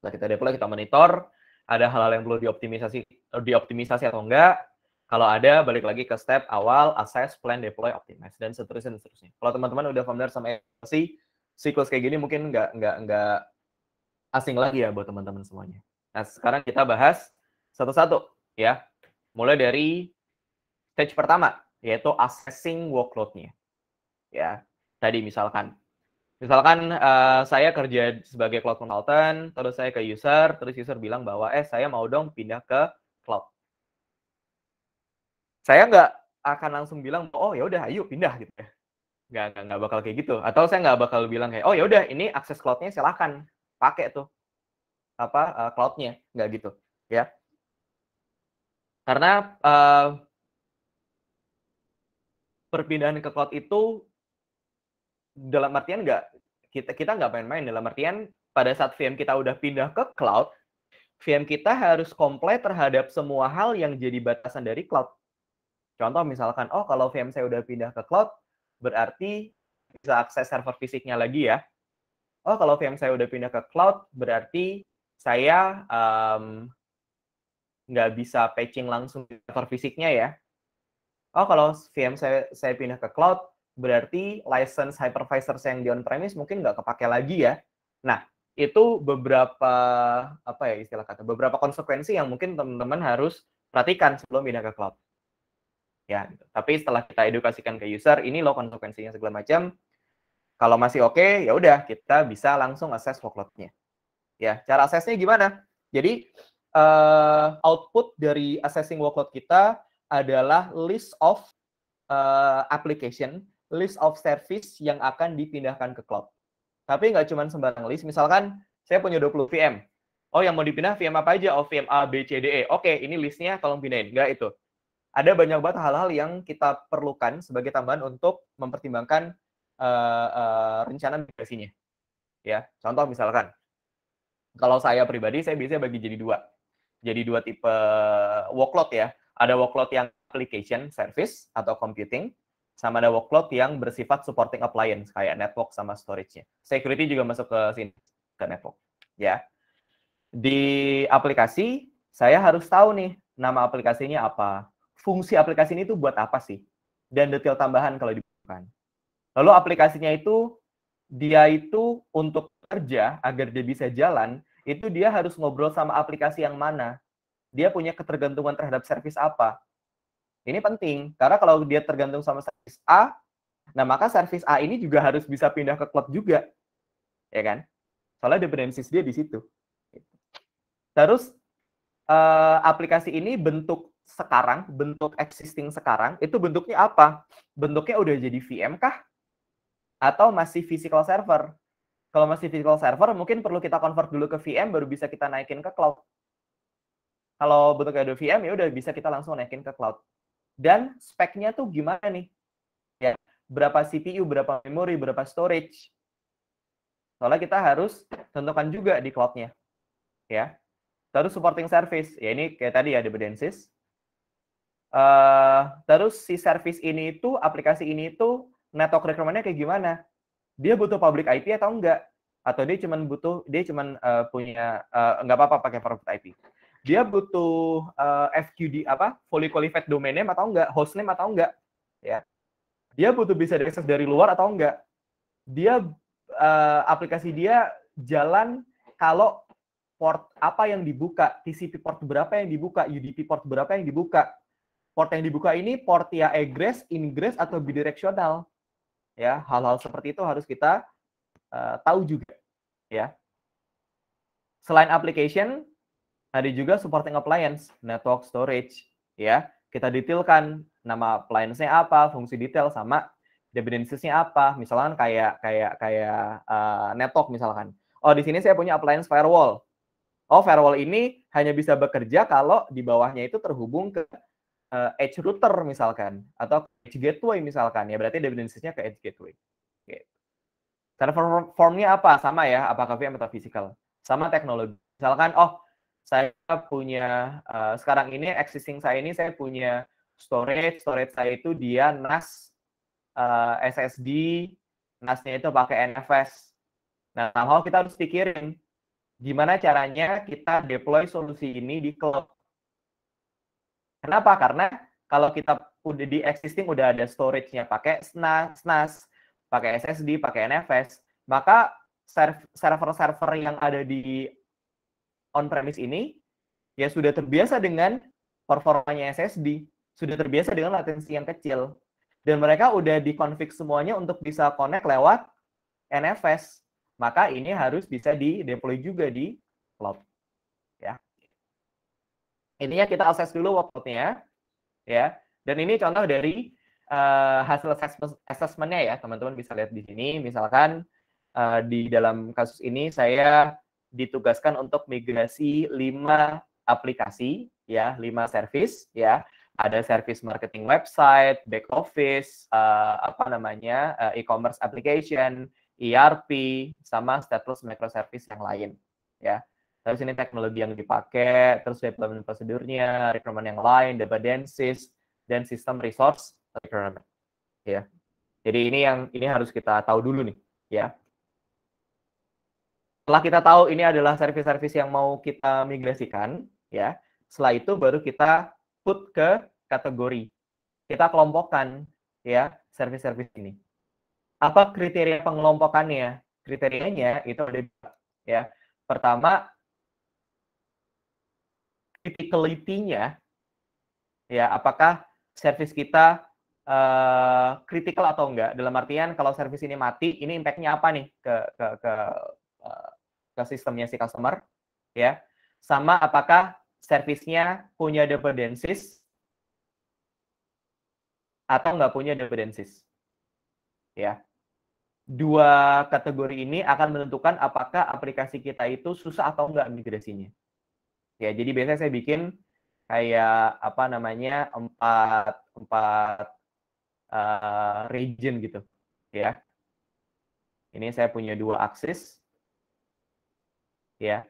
Setelah kita deploy, kita monitor, ada hal-hal yang perlu dioptimisasi, dioptimisasi atau enggak. Kalau ada, balik lagi ke step awal, assess, plan, deploy, optimize, dan seterusnya, dan seterusnya. Kalau teman-teman udah familiar sama evaluasi, siklus kayak gini mungkin nggak, nggak, nggak asing lagi ya buat teman-teman semuanya. Nah, sekarang kita bahas satu-satu ya. Mulai dari stage pertama yaitu assessing workload-nya. Ya. Tadi misalkan misalkan uh, saya kerja sebagai cloud consultant, terus saya ke user, terus user bilang bahwa eh saya mau dong pindah ke. Saya nggak akan langsung bilang oh ya udah ayo pindah gitu ya. Nggak, nggak, bakal kayak gitu. Atau saya nggak bakal bilang kayak oh ya udah ini akses cloud-nya silahkan pakai tuh apa uh, cloud-nya nggak gitu ya Karena uh, perpindahan ke cloud itu dalam artian nggak kita kita nggak main-main dalam artian pada saat VM kita udah pindah ke cloud, VM kita harus komplain terhadap semua hal yang jadi batasan dari cloud. Contoh misalkan, oh kalau VM saya udah pindah ke cloud, berarti bisa akses server fisiknya lagi ya. Oh kalau VM saya udah pindah ke cloud, berarti saya um, nggak bisa patching langsung di server fisiknya ya. Oh kalau VM saya, saya pindah ke cloud, berarti license hypervisor yang di on-premise mungkin nggak kepake lagi ya. Nah, itu beberapa apa ya istilah kata beberapa konsekuensi yang mungkin teman-teman harus perhatikan sebelum pindah ke cloud. Ya, gitu. tapi setelah kita edukasikan ke user, ini loh konsekuensinya segala macam. Kalau masih oke, okay, ya udah kita bisa langsung akses workload-nya. Ya, cara aksesnya gimana? Jadi uh, output dari assessing workload kita adalah list of uh, application list of service yang akan dipindahkan ke cloud. Tapi nggak cuma sembarang list, misalkan saya punya 20 VM. Oh, yang mau dipindah VM apa aja? Oh, VM A, B, C, D, E. Oke, ini listnya tolong pindahin. Nggak itu. Ada banyak banget hal-hal yang kita perlukan sebagai tambahan untuk mempertimbangkan uh, uh, rencana migrasinya. Ya, contoh misalkan, kalau saya pribadi, saya biasanya bagi jadi dua. Jadi dua tipe workload ya. Ada workload yang application service atau computing, sama ada workload yang bersifat supporting appliance kayak network sama storage-nya. Security juga masuk ke sini ke network, ya. Di aplikasi saya harus tahu nih nama aplikasinya apa, fungsi aplikasi ini tuh buat apa sih, dan detail tambahan kalau dibutuhkan. Lalu aplikasinya itu dia itu untuk kerja agar dia bisa jalan, itu dia harus ngobrol sama aplikasi yang mana. Dia punya ketergantungan terhadap service apa ini penting karena kalau dia tergantung sama service A, nah maka service A ini juga harus bisa pindah ke cloud juga, ya kan? Soalnya dependencies dia di situ. Terus uh, aplikasi ini bentuk sekarang, bentuk existing sekarang, itu bentuknya apa? Bentuknya udah jadi VM kah? Atau masih physical server? Kalau masih physical server, mungkin perlu kita convert dulu ke VM, baru bisa kita naikin ke cloud. Kalau bentuknya ada VM, ya udah bisa kita langsung naikin ke cloud dan speknya tuh gimana nih? Ya, berapa CPU, berapa memori, berapa storage. Soalnya kita harus tentukan juga di cloud-nya. Ya. Terus supporting service. Ya ini kayak tadi ya dependencies. Uh, terus si service ini itu, aplikasi ini itu network requirement-nya kayak gimana? Dia butuh public IP atau enggak? Atau dia cuma butuh, dia cuma uh, punya, uh, enggak apa-apa pakai private IP dia butuh uh, FQD apa fully qualified domain name atau enggak, host name atau enggak, ya. Dia butuh bisa diakses dari luar atau enggak. Dia uh, aplikasi dia jalan kalau port apa yang dibuka, TCP port berapa yang dibuka, UDP port berapa yang dibuka. Port yang dibuka ini port ya egress, ingress atau bidirectional. Ya, hal-hal seperti itu harus kita uh, tahu juga, ya. Selain application, ada juga supporting appliance, network storage, ya. Kita detailkan nama appliance-nya apa, fungsi detail sama dependencies-nya apa. Misalkan kayak kayak kayak uh, network misalkan. Oh, di sini saya punya appliance firewall. Oh, firewall ini hanya bisa bekerja kalau di bawahnya itu terhubung ke uh, edge router misalkan atau edge gateway misalkan. Ya berarti dependencies-nya ke edge gateway. Okay. Server formnya apa? Sama ya, apakah VM atau physical? Sama teknologi. Misalkan, oh, saya punya uh, sekarang ini existing saya ini saya punya storage storage saya itu dia NAS uh, eh, SSD NAS-nya itu pakai NFS nah hal kita harus pikirin gimana caranya kita deploy solusi ini di cloud kenapa karena kalau kita udah di existing udah ada storage-nya pakai NAS NAS pakai SSD pakai NFS maka server-server yang ada di on-premise ini ya sudah terbiasa dengan performanya SSD, sudah terbiasa dengan latensi yang kecil. Dan mereka udah dikonfig semuanya untuk bisa connect lewat NFS. Maka ini harus bisa di-deploy juga di cloud. Ya. Intinya kita akses dulu workload-nya. Ya. Dan ini contoh dari uh, hasil assessment-nya ya, teman-teman bisa lihat di sini. Misalkan uh, di dalam kasus ini saya ditugaskan untuk migrasi 5 aplikasi ya, lima service ya. Ada service marketing website, back office, uh, apa namanya, uh, e-commerce application, ERP, sama stateless microservice yang lain ya. Terus ini teknologi yang dipakai, terus deployment prosedurnya, requirement yang lain, data densis, dan sistem resource requirement. Ya. Jadi ini yang ini harus kita tahu dulu nih, ya. Setelah kita tahu ini adalah service-service yang mau kita migrasikan, ya. Setelah itu baru kita put ke kategori. Kita kelompokkan ya service-service ini. Apa kriteria pengelompokannya? Kriterianya itu ada ya. Pertama criticality-nya ya apakah service kita uh, atau enggak dalam artian kalau service ini mati ini impact-nya apa nih ke ke ke uh, ke sistemnya si customer ya sama apakah servisnya punya dependencies atau nggak punya dependencies. Ya. Dua kategori ini akan menentukan apakah aplikasi kita itu susah atau enggak migrasinya. Ya, jadi biasanya saya bikin kayak apa namanya empat empat uh, region gitu, ya. Ini saya punya dua aksis, ya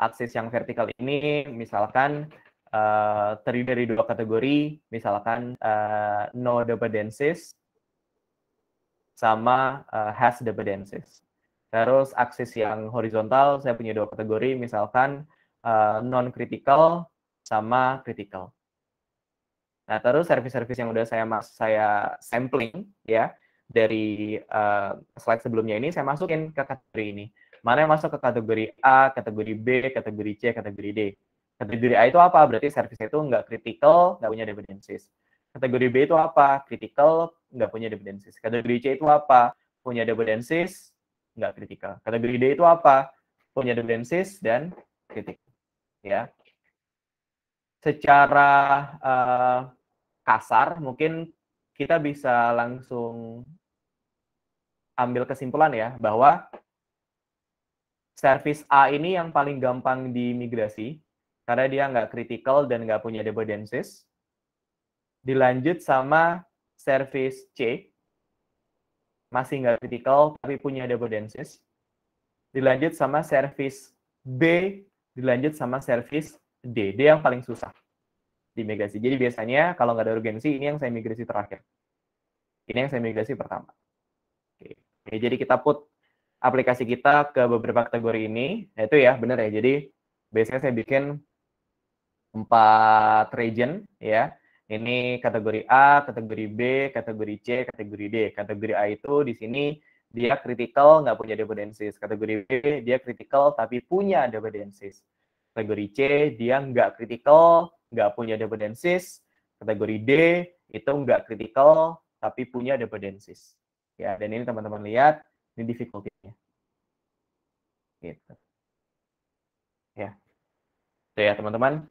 aksis yang vertikal ini misalkan uh, terdiri dari dua kategori, misalkan uh, no dependencies sama uh, has dependencies. Terus aksis yang horizontal saya punya dua kategori, misalkan uh, non critical sama critical. Nah, terus service-service yang udah saya mas saya sampling ya dari uh, slide sebelumnya ini saya masukin ke kategori ini mana yang masuk ke kategori A, kategori B, kategori C, kategori D. Kategori A itu apa? Berarti service itu nggak critical, nggak punya dependencies. Kategori B itu apa? Critical, nggak punya dependencies. Kategori C itu apa? Punya dependencies, nggak critical. Kategori D itu apa? Punya dependencies dan critical. Ya. Secara uh, kasar, mungkin kita bisa langsung ambil kesimpulan ya, bahwa service A ini yang paling gampang dimigrasi karena dia nggak critical dan nggak punya dependencies. Dilanjut sama service C, masih nggak critical tapi punya dependencies. Dilanjut sama service B, dilanjut sama service D. D yang paling susah dimigrasi. Jadi biasanya kalau nggak ada urgensi, ini yang saya migrasi terakhir. Ini yang saya migrasi pertama. Oke. jadi kita put aplikasi kita ke beberapa kategori ini, itu ya benar ya. Jadi biasanya saya bikin empat region ya. Ini kategori A, kategori B, kategori C, kategori D. Kategori A itu di sini dia critical nggak punya dependencies. Kategori B dia critical tapi punya dependencies. Kategori C dia nggak critical, nggak punya dependencies. Kategori D itu nggak critical tapi punya dependencies. Ya, dan ini teman-teman lihat ini difficulty-nya. Gitu. Ya. Itu ya teman-teman.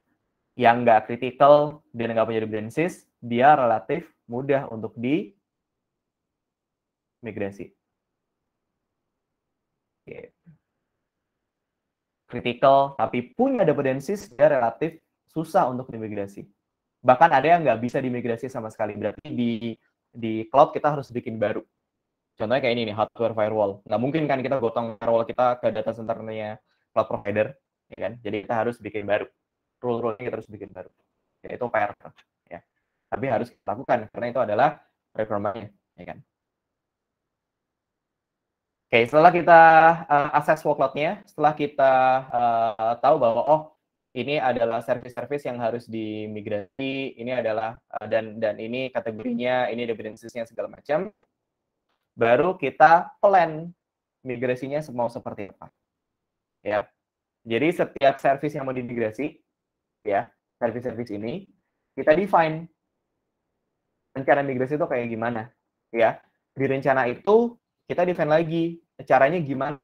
Yang nggak critical dan nggak punya dependencies, dia relatif mudah untuk di migrasi. Critical tapi punya dependencies, dia relatif susah untuk dimigrasi. Bahkan ada yang nggak bisa dimigrasi sama sekali. Berarti di di cloud kita harus bikin baru. Contohnya kayak ini nih, hardware firewall. Nggak mungkin kan kita gotong firewall kita ke data centernya cloud provider, ya kan? Jadi kita harus bikin baru. Rule-rule kita harus bikin baru. Ya, itu PR, ya. Tapi harus kita lakukan, karena itu adalah requirement-nya, ya kan? Oke, setelah kita uh, akses workload-nya, setelah kita uh, tahu bahwa, oh, ini adalah service-service yang harus dimigrasi, ini adalah, uh, dan dan ini kategorinya, ini dependencies-nya segala macam, baru kita plan migrasinya mau seperti apa. Ya. Jadi setiap service yang mau dimigrasi, ya, service-service ini kita define rencana migrasi itu kayak gimana, ya. Di rencana itu kita define lagi caranya gimana.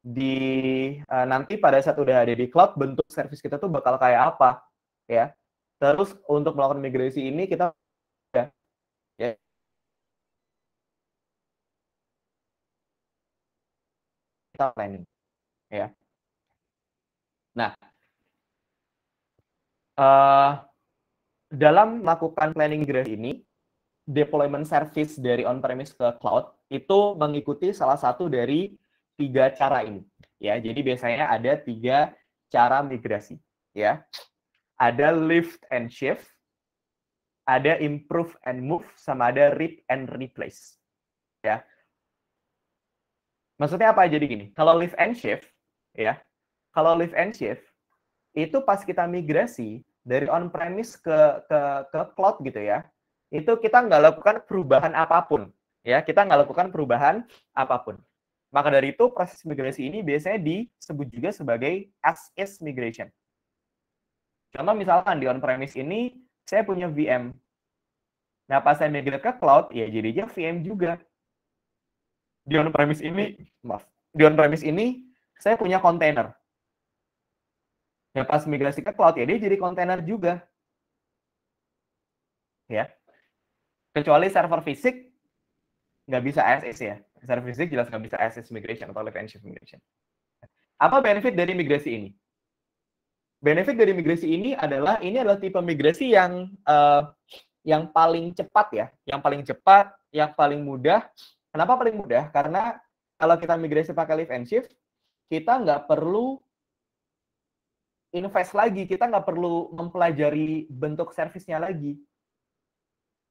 Di uh, nanti pada saat udah ada di cloud bentuk service kita tuh bakal kayak apa, ya. Terus untuk melakukan migrasi ini kita ya, ya kita planning. Ya. Nah, uh, dalam melakukan planning migrasi ini, deployment service dari on-premise ke cloud itu mengikuti salah satu dari tiga cara ini. Ya, jadi biasanya ada tiga cara migrasi. Ya, ada lift and shift, ada improve and move, sama ada rip and replace. Ya, maksudnya apa? Jadi gini, kalau lift and shift, ya, kalau lift and shift itu pas kita migrasi dari on-premise ke ke ke cloud gitu ya, itu kita nggak lakukan perubahan apa pun. Ya, kita nggak lakukan perubahan apa pun. Maka dari itu proses migrasi ini biasanya disebut juga sebagai as is migration. Contoh misalkan di on-premise ini saya punya VM. Nah, pas saya migrate ke cloud, ya jadinya VM juga. Di on-premise ini, maaf, di on-premise ini saya punya kontainer. Ya pas migrasi ke cloud, ya dia jadi kontainer juga. Ya, Kecuali server fisik nggak bisa SS ya. Server fisik jelas nggak bisa SS migration atau live and shift migration. Apa benefit dari migrasi ini? Benefit dari migrasi ini adalah ini adalah tipe migrasi yang uh, yang paling cepat ya, yang paling cepat, yang paling mudah. Kenapa paling mudah? Karena kalau kita migrasi pakai live and shift, kita nggak perlu invest lagi, kita nggak perlu mempelajari bentuk servisnya lagi.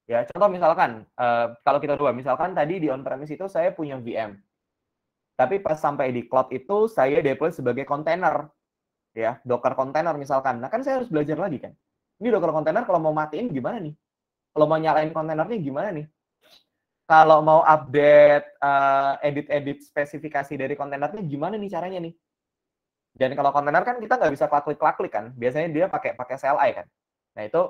Ya, contoh misalkan uh, kalau kita dua, misalkan tadi di on-premise itu saya punya VM. Tapi pas sampai di cloud itu saya deploy sebagai kontainer. Ya, Docker container misalkan. Nah, kan saya harus belajar lagi kan. Ini Docker container kalau mau matiin gimana nih? Kalau mau nyalain kontainernya gimana nih? Kalau mau update uh, edit-edit spesifikasi dari kontainernya gimana nih caranya nih? Dan kalau kontainer kan kita nggak bisa klik-klik kan. Biasanya dia pakai pakai CLI kan. Nah, itu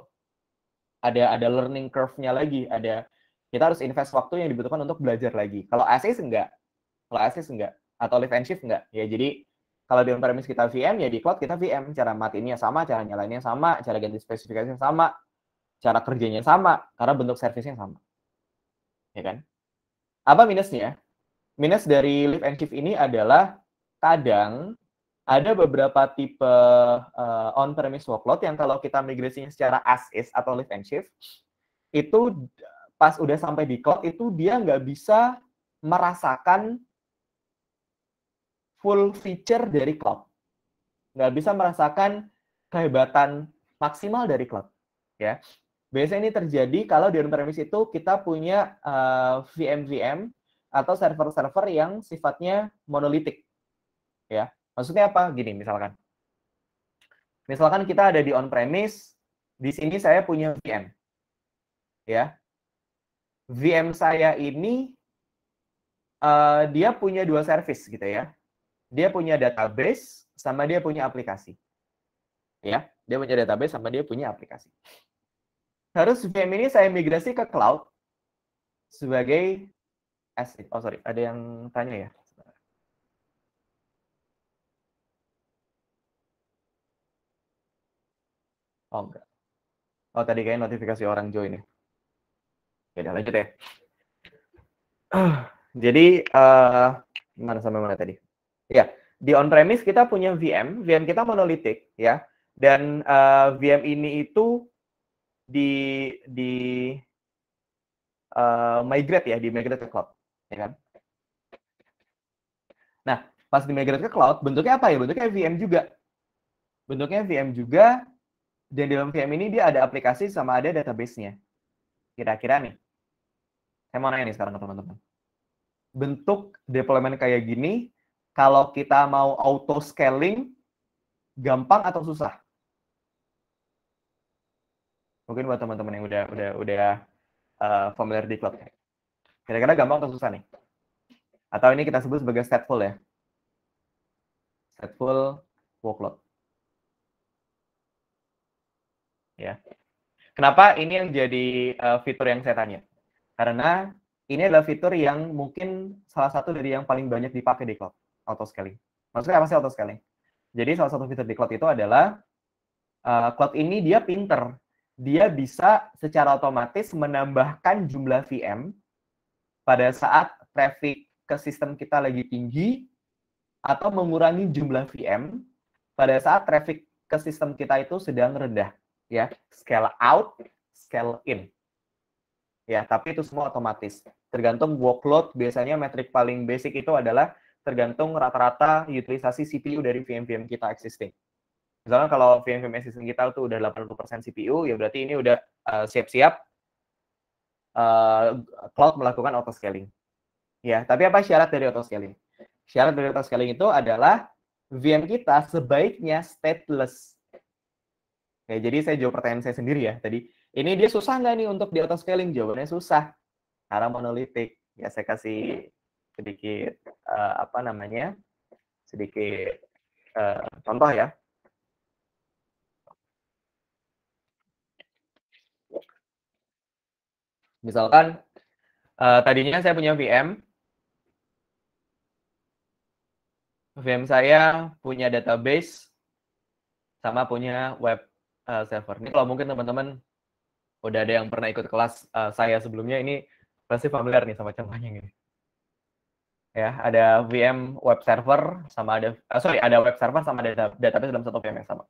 ada ada learning curve-nya lagi, ada kita harus invest waktu yang dibutuhkan untuk belajar lagi. Kalau ASIS enggak, kalau ASIS enggak, atau live and shift enggak. Ya jadi kalau di on-premise kita VM, ya di cloud kita VM. Cara matiinnya sama, cara nyalainnya sama, cara ganti spesifikasinya sama, cara kerjanya sama, karena bentuk servisnya sama. Ya kan? Apa minusnya? Minus dari live and shift ini adalah kadang ada beberapa tipe uh, on-premise workload yang kalau kita migrasinya secara as is atau live and shift, itu pas udah sampai di cloud itu dia nggak bisa merasakan full feature dari cloud. Nggak bisa merasakan kehebatan maksimal dari cloud. Ya, Biasanya ini terjadi kalau di on-premise itu kita punya uh, eh, VM-VM atau server-server yang sifatnya monolitik. Ya, Maksudnya apa? Gini misalkan. Misalkan kita ada di on-premise, di sini saya punya VM. Ya. VM saya ini uh, dia punya dua service gitu ya. Dia punya database sama dia punya aplikasi. Ya, dia punya database sama dia punya aplikasi. Harus VM ini saya migrasi ke cloud sebagai asset. Oh sorry, ada yang tanya ya. Oh enggak. Oh tadi kayaknya notifikasi orang join ya. Oke, lanjut ya. Jadi uh, mana sampai mana tadi? Ya, di on-premise kita punya VM, VM kita monolitik ya. Dan uh, VM ini itu di di uh, migrate ya, di migrate ke cloud, ya kan? Nah, pas di migrate ke cloud, bentuknya apa ya? Bentuknya VM juga. Bentuknya VM juga dan dalam VM ini dia ada aplikasi sama ada database-nya. Kira-kira nih, saya mau nanya nih sekarang ke teman-teman. Bentuk deployment kayak gini, kalau kita mau auto scaling, gampang atau susah? Mungkin buat teman-teman yang udah udah udah uh, familiar di cloud. Kira-kira gampang atau susah nih? Atau ini kita sebut sebagai stateful ya? Stateful workload. Ya. Kenapa ini yang jadi uh, fitur yang saya tanya? Karena ini adalah fitur yang mungkin salah satu dari yang paling banyak dipakai di cloud, auto scaling. Maksudnya apa sih auto scaling? Jadi salah satu fitur di cloud itu adalah uh, cloud ini dia pinter. Dia bisa secara otomatis menambahkan jumlah VM pada saat traffic ke sistem kita lagi tinggi atau mengurangi jumlah VM pada saat traffic ke sistem kita itu sedang rendah ya, scale out, scale in. Ya, tapi itu semua otomatis. Tergantung workload, biasanya metrik paling basic itu adalah tergantung rata-rata utilisasi CPU dari VM-VM kita existing. Misalnya kalau VM-VM existing kita itu udah 80% CPU, ya berarti ini udah uh, siap-siap uh, cloud melakukan auto scaling. Ya, tapi apa syarat dari auto scaling? Syarat dari auto scaling itu adalah VM kita sebaiknya stateless. Ya, jadi saya jawab pertanyaan saya sendiri ya tadi. Ini dia susah nggak nih untuk di auto scaling? Jawabannya susah. Karena monolitik. Ya saya kasih sedikit uh, apa namanya? Sedikit uh, contoh ya. Misalkan uh, tadinya saya punya VM VM saya punya database sama punya web uh, server. Ini kalau mungkin teman-teman udah ada yang pernah ikut kelas uh, saya sebelumnya, ini pasti familiar nih sama contohnya ini. Ya, ada VM web server sama ada uh, sorry, ada web server sama data, database dalam satu VM yang sama.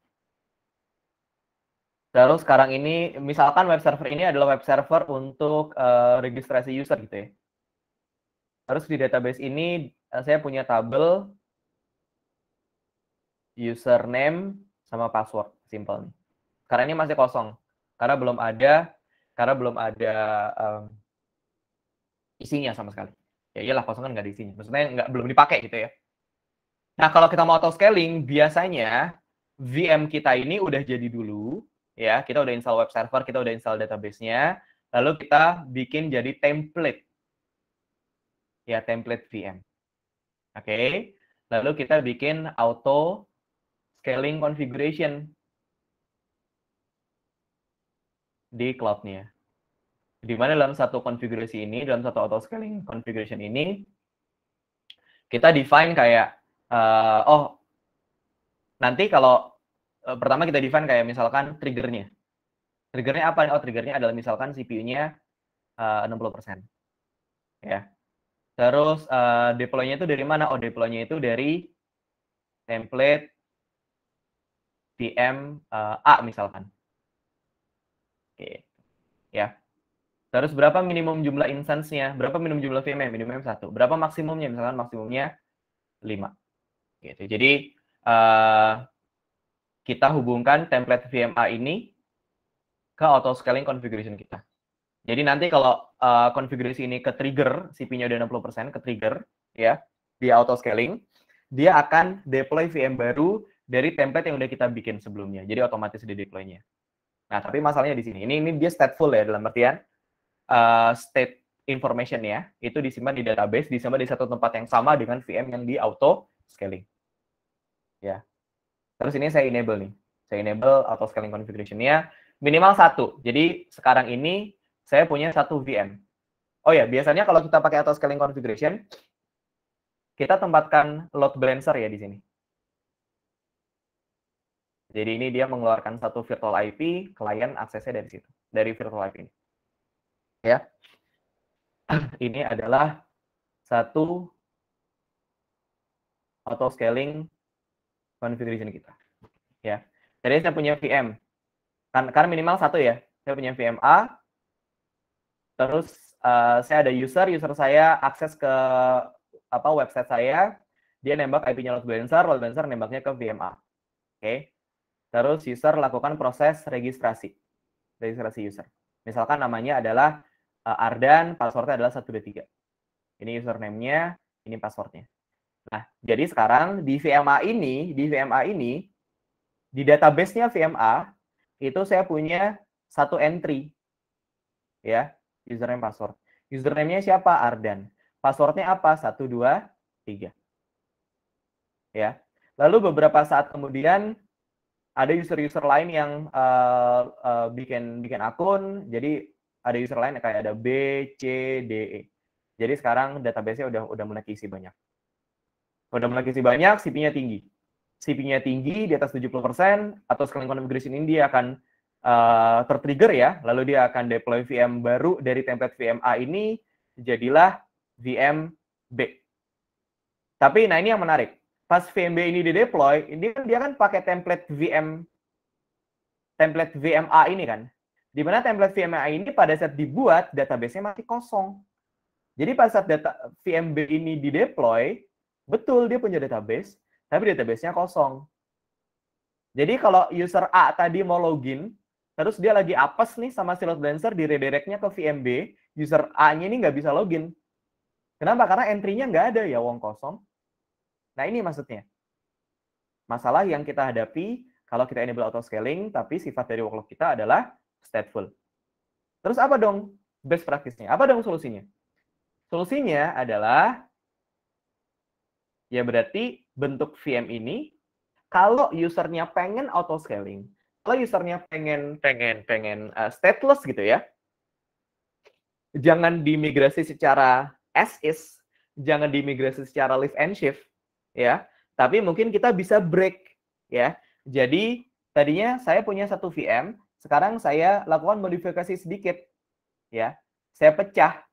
Terus sekarang ini, misalkan web server ini adalah web server untuk uh, registrasi user gitu ya. Terus di database ini saya punya tabel username sama password simple nih. Karena ini masih kosong. Karena belum ada karena belum ada um, isinya sama sekali. Ya iyalah kosong kan nggak ada isinya. Maksudnya nggak belum dipakai gitu ya. Nah, kalau kita mau auto scaling, biasanya VM kita ini udah jadi dulu, ya. Kita udah install web server, kita udah install database-nya, lalu kita bikin jadi template. Ya, template VM. Oke. Okay? Lalu kita bikin auto scaling configuration di cloud-nya. Di mana dalam satu konfigurasi ini, dalam satu auto scaling configuration ini, kita define kayak, uh, oh, nanti kalau uh, pertama kita define kayak misalkan triggernya. Triggernya apa? Oh, triggernya adalah misalkan CPU-nya uh, 60%. Ya. Terus uh, deploy-nya itu dari mana? Oh, deploy-nya itu dari template VM uh, A misalkan. Ya. Terus berapa minimum jumlah instance-nya? Berapa minimum jumlah VM-nya? Minimum satu. Berapa maksimumnya? Misalkan maksimumnya 5. Gitu. Jadi uh, kita hubungkan template VMA ini ke auto scaling configuration kita. Jadi nanti kalau uh, konfigurasi ini ke trigger, CPU-nya udah 60% ke trigger ya, di auto scaling, dia akan deploy VM baru dari template yang udah kita bikin sebelumnya. Jadi otomatis di deploy-nya. Nah, tapi masalahnya di sini. Ini ini dia stateful ya dalam artian uh, state information ya, itu disimpan di database, disimpan di satu tempat yang sama dengan VM yang di auto scaling. Ya. Terus ini saya enable nih. Saya enable auto scaling configuration-nya minimal satu. Jadi sekarang ini saya punya satu VM. Oh ya, biasanya kalau kita pakai auto scaling configuration, kita tempatkan load balancer ya di sini. Jadi ini dia mengeluarkan satu virtual IP, klien aksesnya dari situ, dari virtual IP ini. Ya. Ini adalah satu auto scaling configuration kita. Ya. Jadi saya punya VM. Kan karena minimal satu ya. Saya punya VM A. Terus uh, saya ada user, user saya akses ke apa website saya, dia nembak IP-nya load balancer, load balancer nembaknya ke VM A. Oke. Okay. Terus user lakukan proses registrasi. Registrasi user. Misalkan namanya adalah uh, Ardan, passwordnya adalah 123. Ini username-nya, ini passwordnya. Nah, jadi sekarang di VMA ini, di VMA ini, di database-nya VMA, itu saya punya satu entry. Ya, username password. Username-nya siapa? Ardan. Passwordnya apa? 123. Ya. Lalu beberapa saat kemudian ada user-user lain yang uh, uh, bikin bikin akun, jadi ada user lain kayak ada B, C, D, E. Jadi sekarang database-nya udah udah mulai keisi banyak. Udah mulai keisi banyak, CP-nya tinggi. CP-nya tinggi di atas 70% atau scaling configuration ini dia akan uh, tertrigger ya, lalu dia akan deploy VM baru dari template VM A ini jadilah VM B. Tapi nah ini yang menarik pas VMB ini di deploy, ini kan dia kan pakai template VM template VMA ini kan. Di mana template VMA ini pada saat dibuat, database-nya masih kosong. Jadi pada saat data VMB ini dideploy, betul dia punya database, tapi database-nya kosong. Jadi kalau user A tadi mau login, terus dia lagi apes nih sama si load balancer di redirect-nya ke VMB, user A-nya ini nggak bisa login. Kenapa? Karena entry-nya nggak ada ya, wong kosong. Nah ini maksudnya. Masalah yang kita hadapi kalau kita enable auto scaling, tapi sifat dari workload kita adalah stateful. Terus apa dong best practice-nya? Apa dong solusinya? Solusinya adalah ya berarti bentuk VM ini kalau usernya pengen auto scaling, kalau usernya pengen pengen pengen uh, stateless gitu ya, jangan dimigrasi secara as is, jangan dimigrasi secara lift and shift ya, tapi mungkin kita bisa break ya. Jadi tadinya saya punya satu VM, sekarang saya lakukan modifikasi sedikit ya. Saya pecah.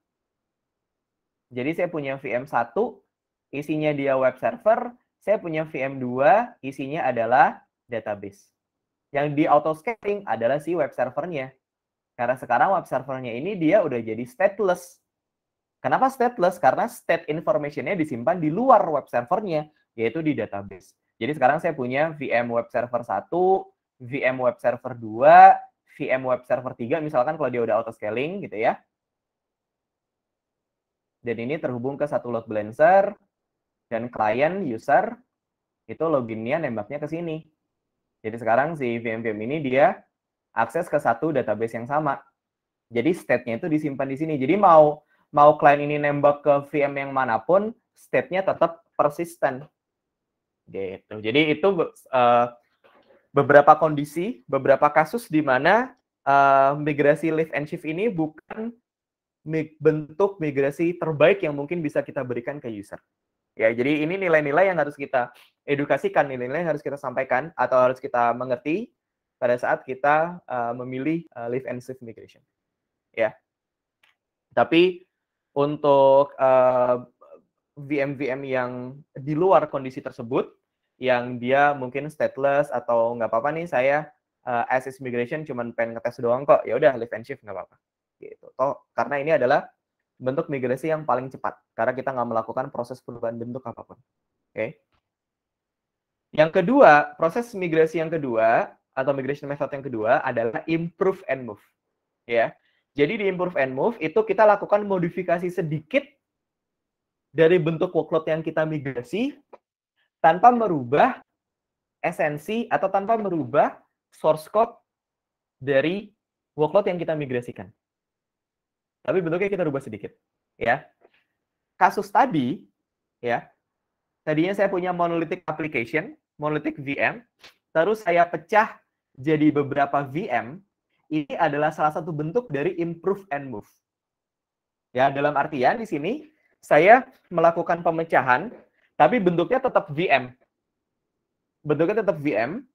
Jadi saya punya VM 1, isinya dia web server, saya punya VM2, isinya adalah database. Yang di auto scaling adalah si web servernya. Karena sekarang web servernya ini dia udah jadi stateless. Kenapa stateless? Karena state information-nya disimpan di luar web servernya, yaitu di database. Jadi sekarang saya punya VM web server 1, VM web server 2, VM web server 3, misalkan kalau dia udah auto scaling gitu ya. Dan ini terhubung ke satu load balancer, dan klien user itu loginnya nembaknya ke sini. Jadi sekarang si VM-VM ini dia akses ke satu database yang sama. Jadi state-nya itu disimpan di sini. Jadi mau mau klien ini nembak ke VM yang mana pun, state-nya tetap persisten. Gitu. Jadi itu uh, beberapa kondisi, beberapa kasus di mana uh, migrasi lift and shift ini bukan bentuk migrasi terbaik yang mungkin bisa kita berikan ke user. Ya, jadi ini nilai-nilai yang harus kita edukasikan, nilai-nilai yang harus kita sampaikan atau harus kita mengerti pada saat kita uh, memilih uh, live and shift migration. Ya. Tapi untuk uh, VM-VM yang di luar kondisi tersebut, yang dia mungkin stateless atau nggak apa-apa nih saya uh, as is migration cuman pengen ngetes doang kok, ya udah live and shift nggak apa-apa. Gitu. Toh karena ini adalah bentuk migrasi yang paling cepat karena kita nggak melakukan proses perubahan bentuk apa pun. Oke. Okay. Yang kedua, proses migrasi yang kedua atau migration method yang kedua adalah improve and move. Ya. Jadi di improve and move itu kita lakukan modifikasi sedikit dari bentuk workload yang kita migrasi tanpa merubah esensi atau tanpa merubah source code dari workload yang kita migrasikan. Tapi bentuknya kita rubah sedikit ya. Kasus tadi ya tadinya saya punya monolithic application monolithic VM terus saya pecah jadi beberapa VM ini adalah salah satu bentuk dari improve and move ya dalam artian di sini saya melakukan pemecahan tapi bentuknya tetap VM bentuknya tetap VM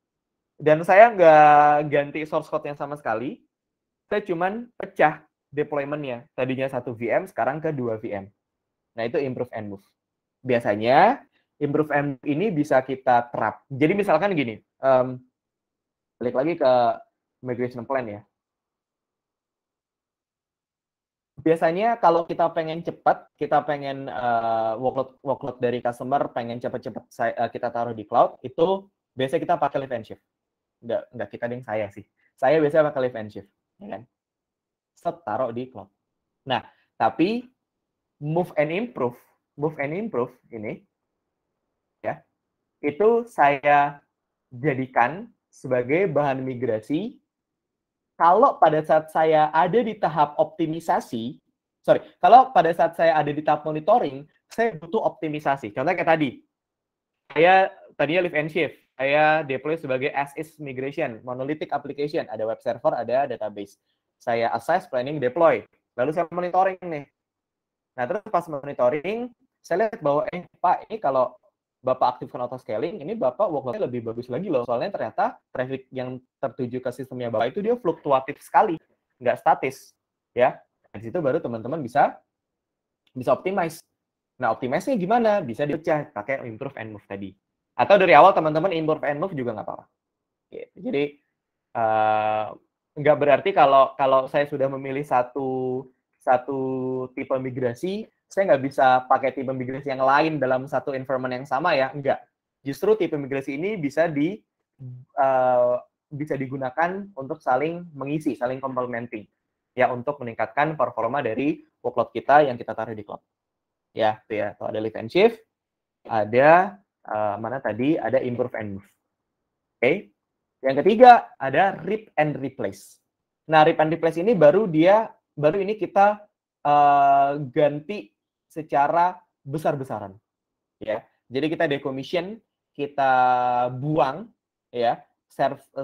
dan saya nggak ganti source code yang sama sekali saya cuman pecah deployment-nya. Tadinya satu VM, sekarang ke dua VM. Nah, itu improve and move. Biasanya, improve and move ini bisa kita terap. Jadi misalkan gini, um, balik lagi ke migration plan ya. Biasanya kalau kita pengen cepat, kita pengen uh, workload workload dari customer pengen cepat-cepat uh, kita taruh di cloud, itu biasanya kita pakai live and shift. Enggak, enggak kita yang saya sih. Saya biasanya pakai live and shift, ya kan? set taruh di cloud. Nah, tapi move and improve, move and improve ini ya, itu saya jadikan sebagai bahan migrasi kalau pada saat saya ada di tahap optimisasi, sorry, kalau pada saat saya ada di tahap monitoring, saya butuh optimisasi. Contohnya kayak tadi, saya tadinya live and shift, saya deploy sebagai as is migration, monolithic application, ada web server, ada database saya assess, planning, deploy. Lalu saya monitoring nih. Nah, terus pas monitoring, saya lihat bahwa, eh, Pak, ini kalau Bapak aktifkan auto scaling, ini Bapak workload lebih bagus lagi loh. Soalnya ternyata traffic yang tertuju ke sistemnya Bapak itu dia fluktuatif sekali, nggak statis. Ya, di situ baru teman-teman bisa bisa optimize. Nah, optimize-nya gimana? Bisa dipecah pakai improve and move tadi. Atau dari awal teman-teman improve and move juga nggak apa-apa. Gitu. Jadi uh, nggak berarti kalau kalau saya sudah memilih satu satu tipe migrasi, saya nggak bisa pakai tipe migrasi yang lain dalam satu environment yang sama ya, enggak. Justru tipe migrasi ini bisa di uh, bisa digunakan untuk saling mengisi, saling complementing ya untuk meningkatkan performa dari workload kita yang kita taruh di cloud. Ya, itu ya. Tuh ada lift and shift, ada uh, mana tadi ada improve and move. Oke. Okay. Yang ketiga ada rip and replace. Nah, rip and replace ini baru dia baru ini kita uh, ganti secara besar-besaran. Ya. Jadi kita decommission, kita buang ya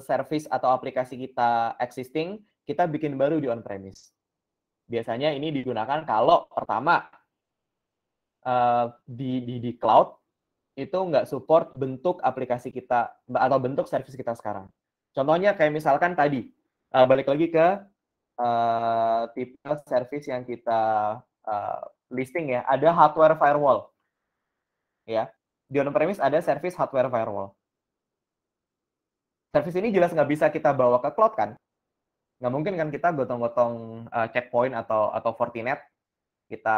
service atau aplikasi kita existing, kita bikin baru di on premise. Biasanya ini digunakan kalau pertama uh, di, di di cloud itu nggak support bentuk aplikasi kita atau bentuk service kita sekarang. Contohnya kayak misalkan tadi uh, balik lagi ke uh, tipe service yang kita uh, listing ya, ada hardware firewall. Ya, di on premise ada service hardware firewall. Service ini jelas nggak bisa kita bawa ke cloud kan? Nggak mungkin kan kita gotong-gotong uh, checkpoint atau atau Fortinet kita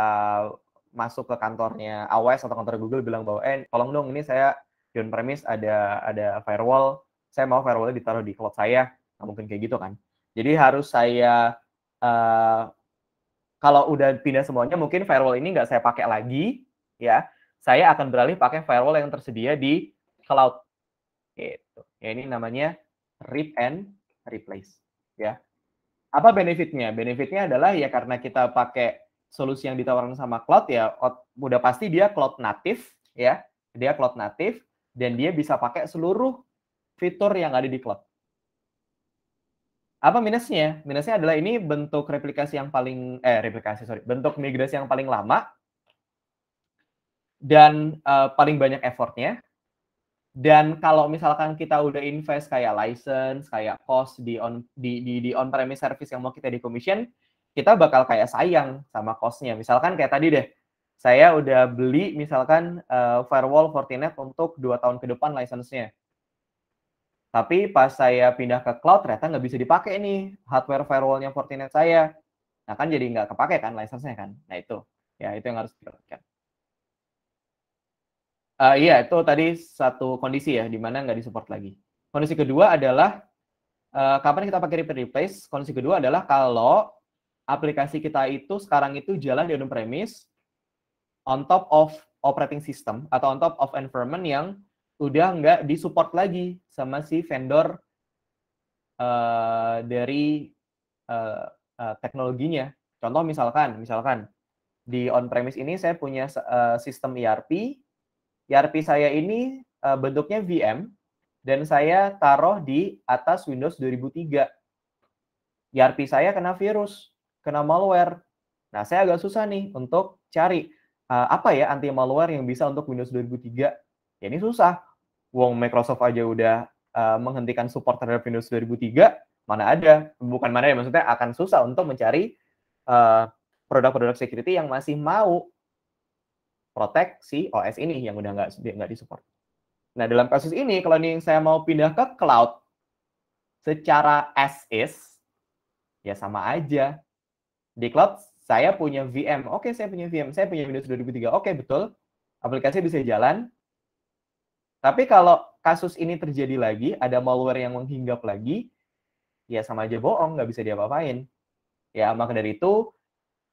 masuk ke kantornya AWS atau kantor Google bilang bahwa eh tolong dong ini saya di on premise ada ada firewall, saya mau firewallnya ditaruh di cloud saya, nggak mungkin kayak gitu kan. Jadi harus saya uh, kalau udah pindah semuanya mungkin firewall ini nggak saya pakai lagi ya, saya akan beralih pakai firewall yang tersedia di cloud. Gitu. Ya ini namanya rip and replace ya. Apa benefitnya? Benefitnya adalah ya karena kita pakai solusi yang ditawarkan sama cloud ya udah pasti dia cloud native ya dia cloud native dan dia bisa pakai seluruh fitur yang ada di cloud apa minusnya minusnya adalah ini bentuk replikasi yang paling eh replikasi sorry bentuk migrasi yang paling lama dan uh, paling banyak effortnya dan kalau misalkan kita udah invest kayak license, kayak cost di on di di, di on premise service yang mau kita di commission, kita bakal kayak sayang sama costnya. Misalkan kayak tadi deh, saya udah beli misalkan uh, firewall Fortinet untuk dua tahun ke depan license-nya. Tapi pas saya pindah ke cloud, ternyata nggak bisa dipakai nih hardware firewallnya Fortinet saya. Nah kan jadi nggak kepake kan license-nya kan. Nah itu, ya itu yang harus diperhatikan. Uh, iya, itu tadi satu kondisi ya, di mana nggak disupport lagi. Kondisi kedua adalah, uh, kapan kita pakai repair replace? Kondisi kedua adalah kalau aplikasi kita itu sekarang itu jalan di on-premise on top of operating system atau on top of environment yang udah nggak disupport lagi sama si vendor uh, dari uh, uh, teknologinya. Contoh misalkan, misalkan di on-premise ini saya punya uh, sistem ERP. ERP saya ini uh, bentuknya VM dan saya taruh di atas Windows 2003. ERP saya kena virus kena malware. Nah, saya agak susah nih untuk cari uh, apa ya anti malware yang bisa untuk Windows 2003. Ya ini susah. Wong Microsoft aja udah uh, menghentikan support terhadap Windows 2003, mana ada, bukan mana ya maksudnya akan susah untuk mencari produk produk-produk security yang masih mau protect si OS ini yang udah nggak nggak disupport. Nah dalam kasus ini kalau nih saya mau pindah ke cloud secara as is ya sama aja di cloud saya punya VM. Oke, saya punya VM. Saya punya Windows 2003. Oke, betul. Aplikasi bisa jalan. Tapi kalau kasus ini terjadi lagi, ada malware yang menghinggap lagi, ya sama aja bohong, nggak bisa diapa-apain. Ya, maka dari itu,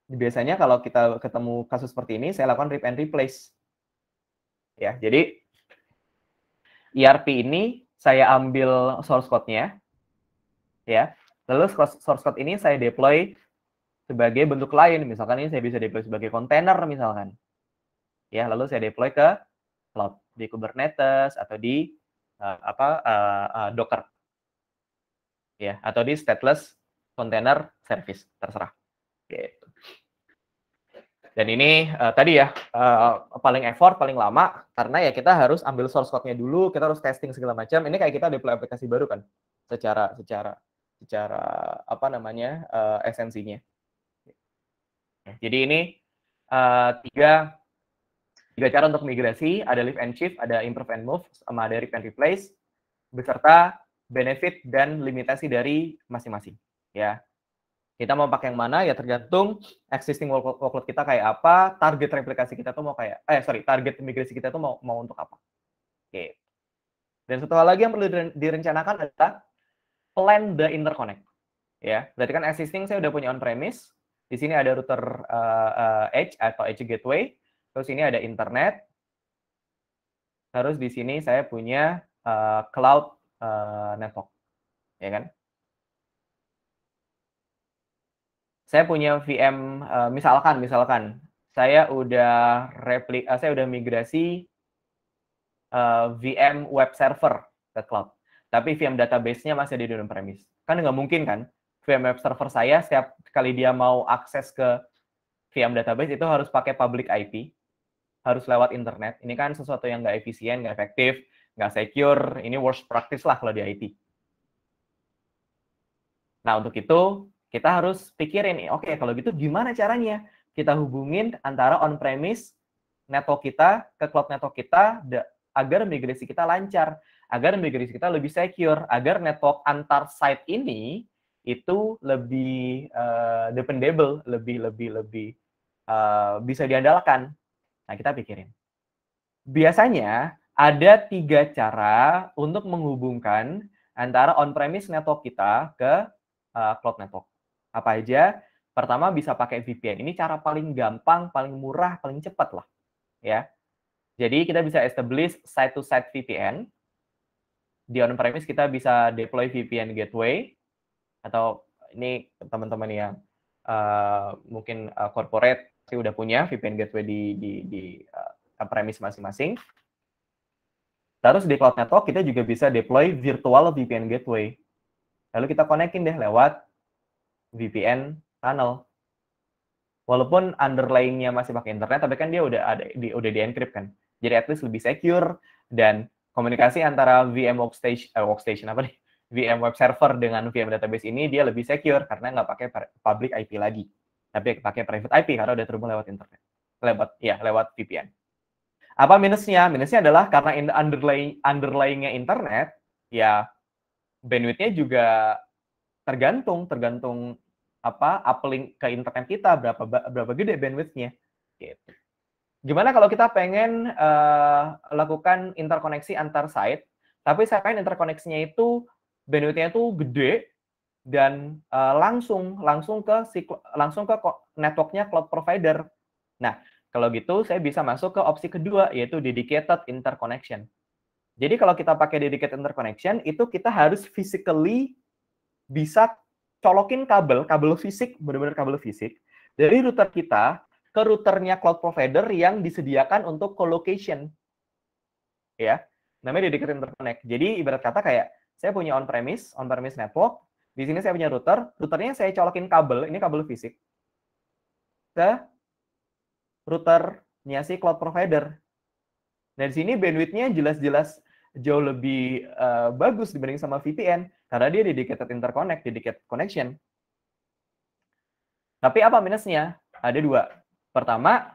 biasanya kalau kita ketemu kasus seperti ini, saya lakukan rip and replace. Ya, jadi ERP ini saya ambil source code-nya, ya. Lalu source code ini saya deploy sebagai bentuk lain. Misalkan ini saya bisa deploy sebagai kontainer misalkan. Ya, lalu saya deploy ke cloud di Kubernetes atau di uh, apa uh, uh, Docker. Ya, atau di stateless container service, terserah. Gitu. Dan ini uh, tadi ya uh, paling effort, paling lama karena ya kita harus ambil source code-nya dulu, kita harus testing segala macam. Ini kayak kita deploy aplikasi baru kan, secara secara secara apa namanya uh, esensinya. Jadi ini uh, tiga tiga cara untuk migrasi, ada lift and shift, ada improve and move, sama ada rip and replace, beserta benefit dan limitasi dari masing-masing. Ya, kita mau pakai yang mana ya tergantung existing workload kita kayak apa, target replikasi kita tuh mau kayak, eh sorry, target migrasi kita tuh mau mau untuk apa. Oke. Dan satu hal lagi yang perlu direncanakan adalah plan the interconnect. Ya, berarti kan existing saya udah punya on premise, di sini ada router uh, uh, edge atau edge gateway, terus ini ada internet, terus di sini saya punya uh, cloud uh, network, ya kan? Saya punya VM, uh, misalkan, misalkan saya udah replik, saya udah migrasi uh, VM web server ke cloud, tapi VM database-nya masih di on premise. Kan nggak mungkin kan? VM web server saya setiap kali dia mau akses ke VM database itu harus pakai public IP harus lewat internet. Ini kan sesuatu yang nggak efisien, nggak efektif, nggak secure. Ini worst practice lah kalau di IT. Nah, untuk itu kita harus pikirin, oke okay, kalau gitu gimana caranya kita hubungin antara on-premise network kita ke cloud network kita agar migrasi kita lancar, agar migrasi kita lebih secure, agar network antar site ini itu lebih uh, dependable, lebih lebih lebih uh, bisa diandalkan Nah, kita pikirin. Biasanya ada tiga cara untuk menghubungkan antara on-premise network kita ke uh, cloud network. Apa aja? Pertama bisa pakai VPN. Ini cara paling gampang, paling murah, paling cepat lah. Ya. Jadi kita bisa establish site-to-site VPN. Di on-premise kita bisa deploy VPN gateway atau ini teman-teman yang uh, mungkin uh, corporate pasti udah punya VPN gateway di di di uh, premise masing-masing. Terus di cloud network kita juga bisa deploy virtual VPN gateway. Lalu kita konekin deh lewat VPN tunnel. Walaupun underlying-nya masih pakai internet, tapi kan dia udah ada di, udah di encrypt kan. Jadi at least lebih secure dan komunikasi antara VM workstation, eh, workstation apa nih, VM web server dengan VM database ini dia lebih secure karena nggak pakai public IP lagi tapi pakai private IP karena udah terhubung lewat internet. Lewat ya, lewat VPN. Apa minusnya? Minusnya adalah karena in underlying underlyingnya internet, ya bandwidthnya juga tergantung tergantung apa uplink ke internet kita berapa berapa gede bandwidthnya gitu. Gimana kalau kita pengen uh, lakukan interkoneksi antar site, tapi saya pengen interkoneksinya itu bandwidthnya itu gede, dan uh, langsung langsung ke langsung ke networknya cloud provider. Nah, kalau gitu saya bisa masuk ke opsi kedua yaitu dedicated interconnection. Jadi kalau kita pakai dedicated interconnection itu kita harus physically bisa colokin kabel, kabel fisik, benar-benar kabel fisik dari router kita ke routernya cloud provider yang disediakan untuk colocation. Ya, namanya dedicated interconnect. Jadi ibarat kata kayak saya punya on premise, on premise network, di sini saya punya router, routernya saya colokin kabel, ini kabel fisik, ke routernya si cloud provider. Dan di sini bandwidth-nya jelas-jelas jauh lebih uh, bagus dibanding sama VPN, karena dia dedicated interconnect, dedicated connection. Tapi apa minusnya? Ada dua. Pertama,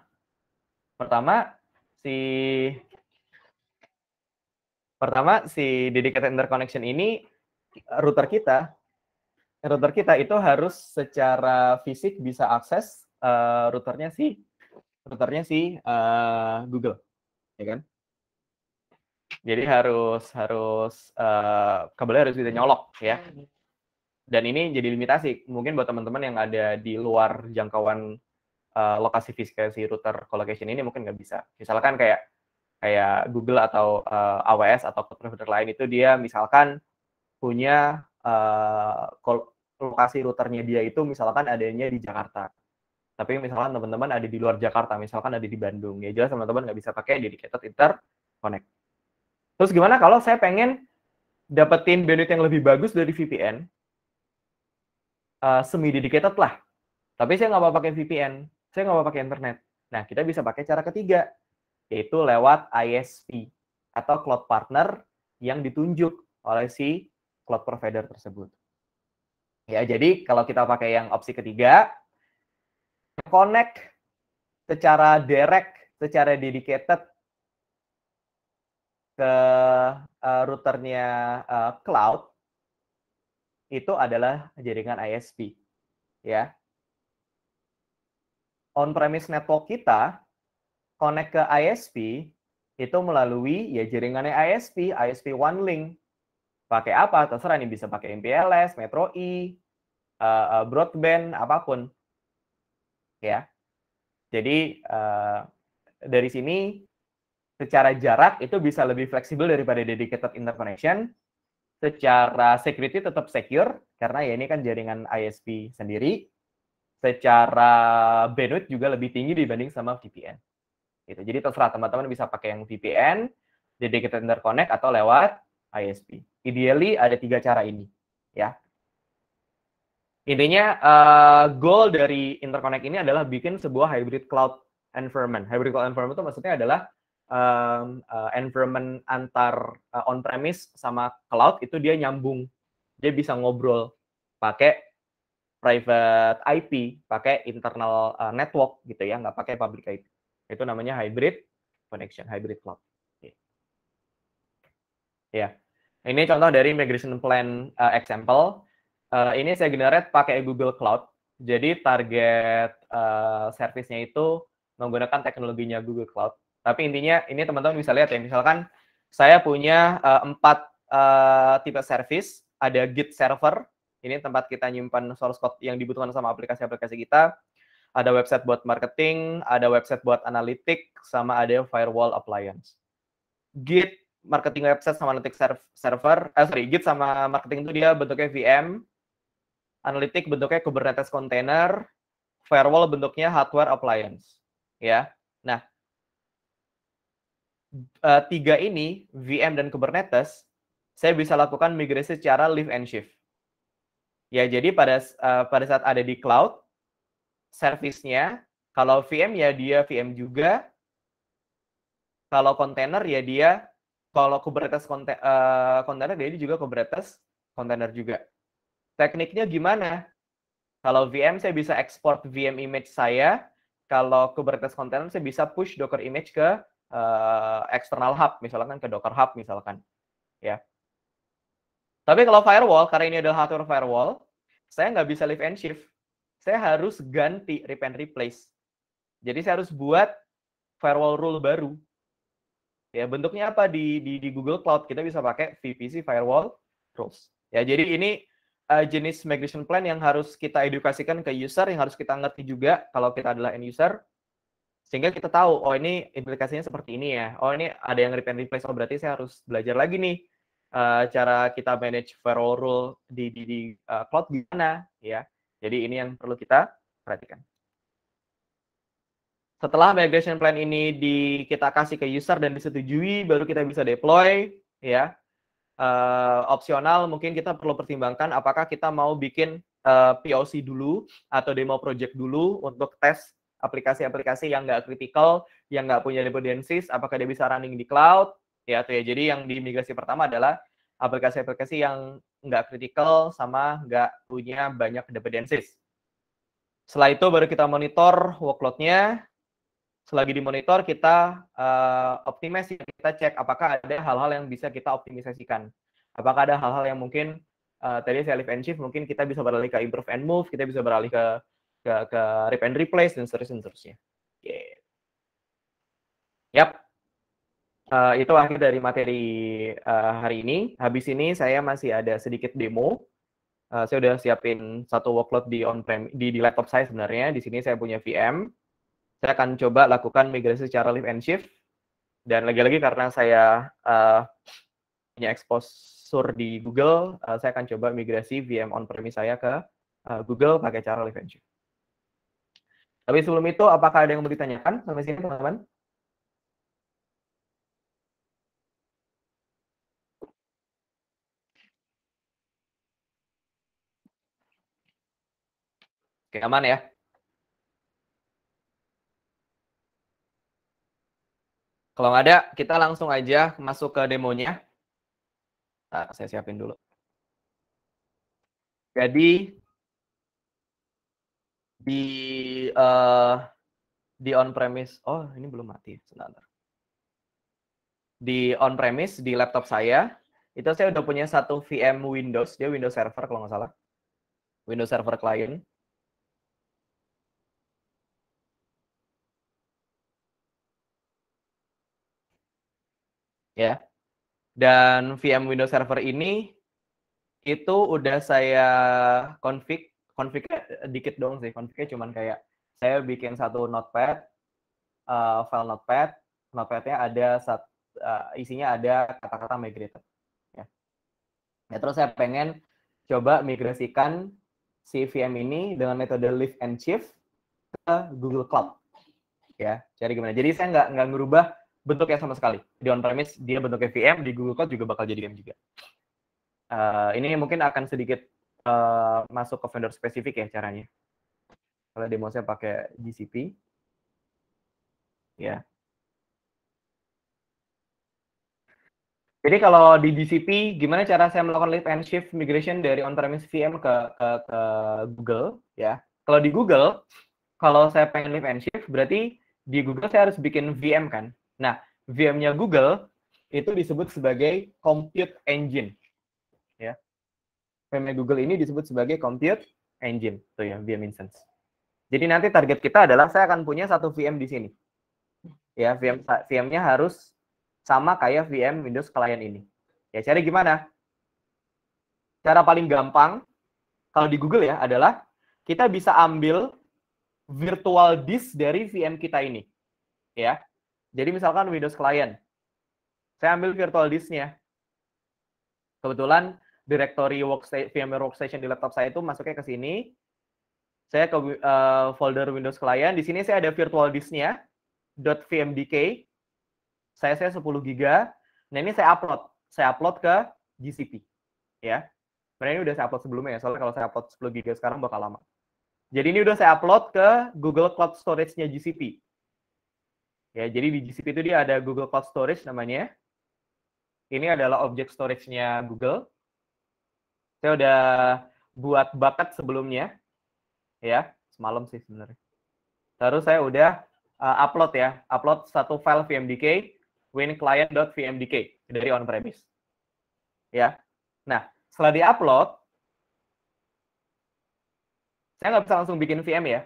pertama si pertama si dedicated interconnection ini router kita router kita itu harus secara fisik bisa akses uh, routernya si routernya si uh, Google, ya kan? Jadi harus harus uh, kabelnya harus bisa nyolok ya. Dan ini jadi limitasi. Mungkin buat teman-teman yang ada di luar jangkauan uh, lokasi fisik si router colocation ini mungkin nggak bisa. Misalkan kayak kayak Google atau uh, AWS atau provider lain itu dia misalkan punya uh, lokasi routernya dia itu misalkan adanya di Jakarta. Tapi misalkan teman-teman ada di luar Jakarta, misalkan ada di Bandung, ya jelas teman-teman nggak bisa pakai dedicated interconnect. Terus gimana kalau saya pengen dapetin bandwidth yang lebih bagus dari VPN, uh, semi dedicated lah. Tapi saya nggak mau pakai VPN, saya nggak mau pakai internet. Nah, kita bisa pakai cara ketiga, yaitu lewat ISP atau cloud partner yang ditunjuk oleh si cloud provider tersebut. Ya, jadi kalau kita pakai yang opsi ketiga, connect secara direct, secara dedicated ke uh, routernya uh, cloud itu adalah jaringan ISP. Ya. On-premise network kita connect ke ISP itu melalui ya jaringannya ISP, ISP One Link. Pakai apa? Terserah nih bisa pakai MPLS, Metro E, uh, broadband, apa pun. Ya. Jadi uh, dari sini secara jarak itu bisa lebih fleksibel daripada dedicated interconnection. Secara security tetap secure karena ya ini kan jaringan ISP sendiri. Secara bandwidth juga lebih tinggi dibanding sama VPN. Gitu. Jadi terserah teman-teman bisa pakai yang VPN, dedicated interconnect atau lewat ISP. Ideally ada tiga cara ini, ya. Intinya uh, goal dari interconnect ini adalah bikin sebuah hybrid cloud environment. Hybrid cloud environment itu maksudnya adalah um, uh, environment antar uh, on-premise sama cloud itu dia nyambung. Dia bisa ngobrol pakai private IP, pakai internal uh, network gitu ya, nggak pakai public IP. Itu namanya hybrid connection, hybrid cloud. Ya, ini contoh dari migration plan uh, example. Uh, ini saya generate pakai Google Cloud. Jadi target uh, service-nya itu menggunakan teknologinya Google Cloud. Tapi intinya ini teman-teman bisa lihat ya, misalkan saya punya empat uh, tipe service, ada Git server, ini tempat kita nyimpan source code yang dibutuhkan sama aplikasi-aplikasi kita. Ada website buat marketing, ada website buat analitik, sama ada firewall appliance. Git marketing website sama analytics server, eh sorry, Git sama marketing itu dia bentuknya VM, analitik bentuknya Kubernetes container, firewall bentuknya hardware appliance. Ya, nah uh, tiga ini, VM dan Kubernetes, saya bisa lakukan migrasi secara lift and shift. Ya, jadi pada uh, pada saat ada di cloud, servisnya kalau VM ya dia VM juga, kalau kontainer ya dia, kalau Kubernetes konten, uh, kontainer dia juga Kubernetes kontainer juga. Tekniknya gimana? Kalau VM saya bisa ekspor VM image saya, kalau Kubernetes kontainer saya bisa push Docker image ke uh, external hub, misalkan ke Docker Hub misalkan, ya. Tapi kalau firewall, karena ini adalah hardware firewall, saya nggak bisa live and shift. Saya harus ganti, rip and replace. Jadi saya harus buat firewall rule baru. Ya, bentuknya apa di, di, di Google Cloud? Kita bisa pakai VPC firewall rules. Ya, jadi ini uh, jenis migration plan yang harus kita edukasikan ke user, yang harus kita ngerti juga kalau kita adalah end user sehingga kita tahu oh ini implikasinya seperti ini ya oh ini ada yang rip and replace oh berarti saya harus belajar lagi nih uh, cara kita manage firewall rule di di, di uh, cloud gimana ya jadi ini yang perlu kita perhatikan setelah migration plan ini di kita kasih ke user dan disetujui baru kita bisa deploy ya uh, opsional mungkin kita perlu pertimbangkan apakah kita mau bikin uh, POC dulu atau demo project dulu untuk tes aplikasi-aplikasi yang nggak kritikal, yang nggak punya dependencies, apakah dia bisa running di cloud, ya tuh ya. Jadi yang diimigrasi pertama adalah aplikasi-aplikasi yang nggak kritikal sama nggak punya banyak dependencies. Setelah itu baru kita monitor workload-nya. Selagi dimonitor kita uh, optimasi, kita cek apakah ada hal-hal yang bisa kita optimisasikan. Apakah ada hal-hal yang mungkin uh, tadi saya live and shift, mungkin kita bisa beralih ke improve and move, kita bisa beralih ke ke ke rip and replace dan seterusnya. Yeah. Yap. Uh, itu akhir dari materi uh, hari ini. Habis ini saya masih ada sedikit demo. Uh, saya udah siapin satu workload di on-prem di, di laptop saya sebenarnya. Di sini saya punya VM. Saya akan coba lakukan migrasi secara lift and shift. Dan lagi-lagi karena saya uh, punya exposure di Google, uh, saya akan coba migrasi VM on-premise saya ke uh, Google pakai cara lift and shift. Tapi sebelum itu, apakah ada yang mau ditanyakan sampai sini, teman-teman? Oke, aman ya? Kalau nggak ada, kita langsung aja masuk ke demonya. Nah, saya siapin dulu. Jadi, di uh, di on premise oh ini belum mati sebentar di on premise di laptop saya itu saya udah punya satu VM Windows, dia Windows Server kalau nggak salah. Windows Server Client. Ya. Dan VM Windows Server ini itu udah saya config, config dikit dong sih, confignya cuman kayak saya bikin satu notepad, uh, file notepad, notepadnya ada sat, uh, isinya ada kata-kata migrated. Ya. ya terus saya pengen coba migrasikan si VM ini dengan metode lift and shift ke Google Cloud. Ya, cari gimana. Jadi saya nggak nggak ngerubah bentuknya sama sekali. Di on-premise dia bentuknya VM, di Google Cloud juga bakal jadi VM juga. Uh, ini mungkin akan sedikit uh, masuk ke vendor spesifik ya caranya. Kalau demo saya pakai GCP. Ya. Jadi kalau di GCP, gimana cara saya melakukan lift and shift migration dari on-premise VM ke, ke, ke Google? Ya, kalau di Google, kalau saya pengen lift and shift, berarti di Google saya harus bikin VM kan. Nah, VM-nya Google itu disebut sebagai compute engine. Ya, VM-nya Google ini disebut sebagai compute engine, tuh ya VM instance. Jadi nanti target kita adalah saya akan punya satu VM di sini. Ya, VM VM-nya harus sama kayak VM Windows Client ini. Ya, cari gimana? Cara paling gampang kalau di Google ya adalah kita bisa ambil virtual disk dari VM kita ini. Ya. Jadi misalkan Windows Client. Saya ambil virtual disknya. Kebetulan directory workstation, VMware Workstation di laptop saya itu masuknya ke sini. Saya ke uh, folder Windows Client. Di sini saya ada virtual disknya .vmdk saya saya 10 giga. Nah, ini saya upload. Saya upload ke GCP. Ya. Sebenarnya ini udah saya upload sebelumnya ya, soalnya kalau saya upload 10 giga sekarang bakal lama. Jadi ini udah saya upload ke Google Cloud Storage-nya GCP. Ya, jadi di GCP itu dia ada Google Cloud Storage namanya. Ini adalah objek storage-nya Google. Saya udah buat bucket sebelumnya. Ya, semalam sih sebenarnya. Terus saya udah uh, upload ya, upload satu file VMDK winclient.vmdk dari on-premise. Ya. Nah, setelah di-upload, saya nggak bisa langsung bikin VM ya.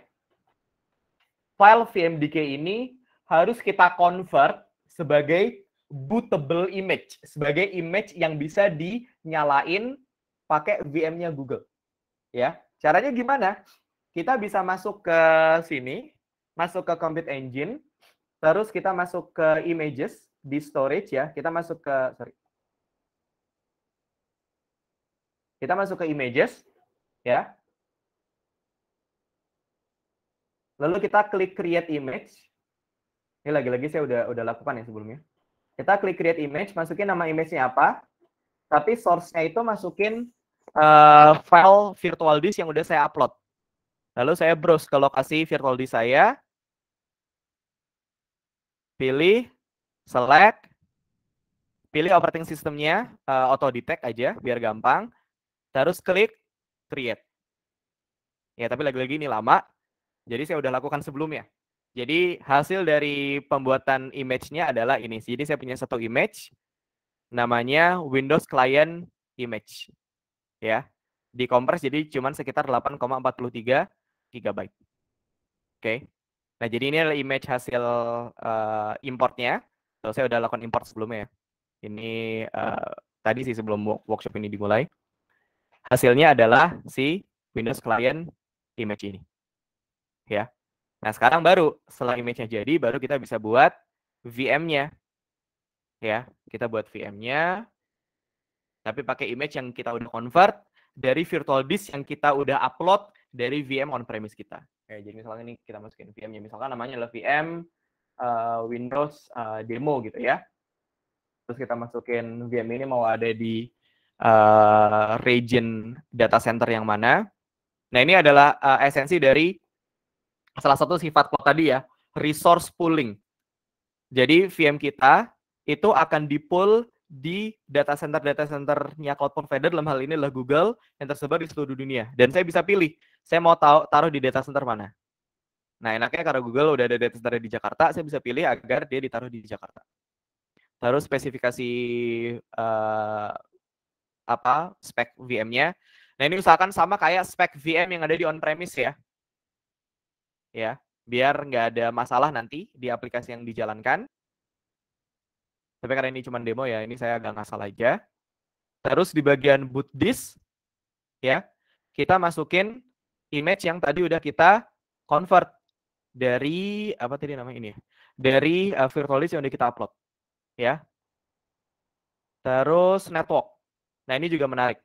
File VMDK ini harus kita convert sebagai bootable image, sebagai image yang bisa dinyalain pakai VM-nya Google. Ya, caranya gimana? Kita bisa masuk ke sini, masuk ke Compute Engine, terus kita masuk ke Images, di storage ya, kita masuk ke sorry. Kita masuk ke images ya. Lalu kita klik create image. Ini lagi-lagi saya udah udah lakukan ya sebelumnya. Kita klik create image, masukin nama image-nya apa. Tapi source-nya itu masukin uh, file virtual disk yang udah saya upload. Lalu saya browse ke lokasi virtual disk saya. Pilih select, pilih operating sistemnya, uh, auto detect aja biar gampang. Terus klik create. Ya, tapi lagi-lagi ini lama. Jadi saya udah lakukan sebelumnya. Jadi hasil dari pembuatan image-nya adalah ini. Jadi saya punya satu image namanya Windows Client Image. Ya. Dikompres jadi cuma sekitar 8,43 GB. Oke. Okay. Nah, jadi ini adalah image hasil uh, importnya. So, saya udah lakukan import sebelumnya ya. Ini uh, tadi sih sebelum workshop ini dimulai. Hasilnya adalah si Windows Client image ini. Ya. Nah, sekarang baru setelah image-nya jadi baru kita bisa buat VM-nya. Ya, kita buat VM-nya. Tapi pakai image yang kita udah convert dari virtual disk yang kita udah upload dari VM on-premise kita. Oke, jadi misalnya ini kita masukin VM-nya. Misalkan namanya adalah VM uh, Windows uh, demo gitu ya. Terus kita masukin VM ini mau ada di uh, region data center yang mana. Nah ini adalah uh, esensi dari salah satu sifat cloud tadi ya, resource pooling. Jadi VM kita itu akan dipull di data center data centernya cloud provider dalam hal ini adalah Google yang tersebar di seluruh dunia dan saya bisa pilih saya mau tahu taruh di data center mana Nah, enaknya karena Google udah ada data center di Jakarta, saya bisa pilih agar dia ditaruh di Jakarta. Terus spesifikasi uh, apa spek VM-nya. Nah ini usahakan sama kayak spek VM yang ada di on-premise ya. Ya, biar nggak ada masalah nanti di aplikasi yang dijalankan. Tapi karena ini cuma demo ya, ini saya agak ngasal aja. Terus di bagian boot disk, ya, kita masukin image yang tadi udah kita convert dari apa tadi namanya ini? Ya? Dari uh, virtual disk yang udah kita upload, ya. Terus network. Nah ini juga menarik.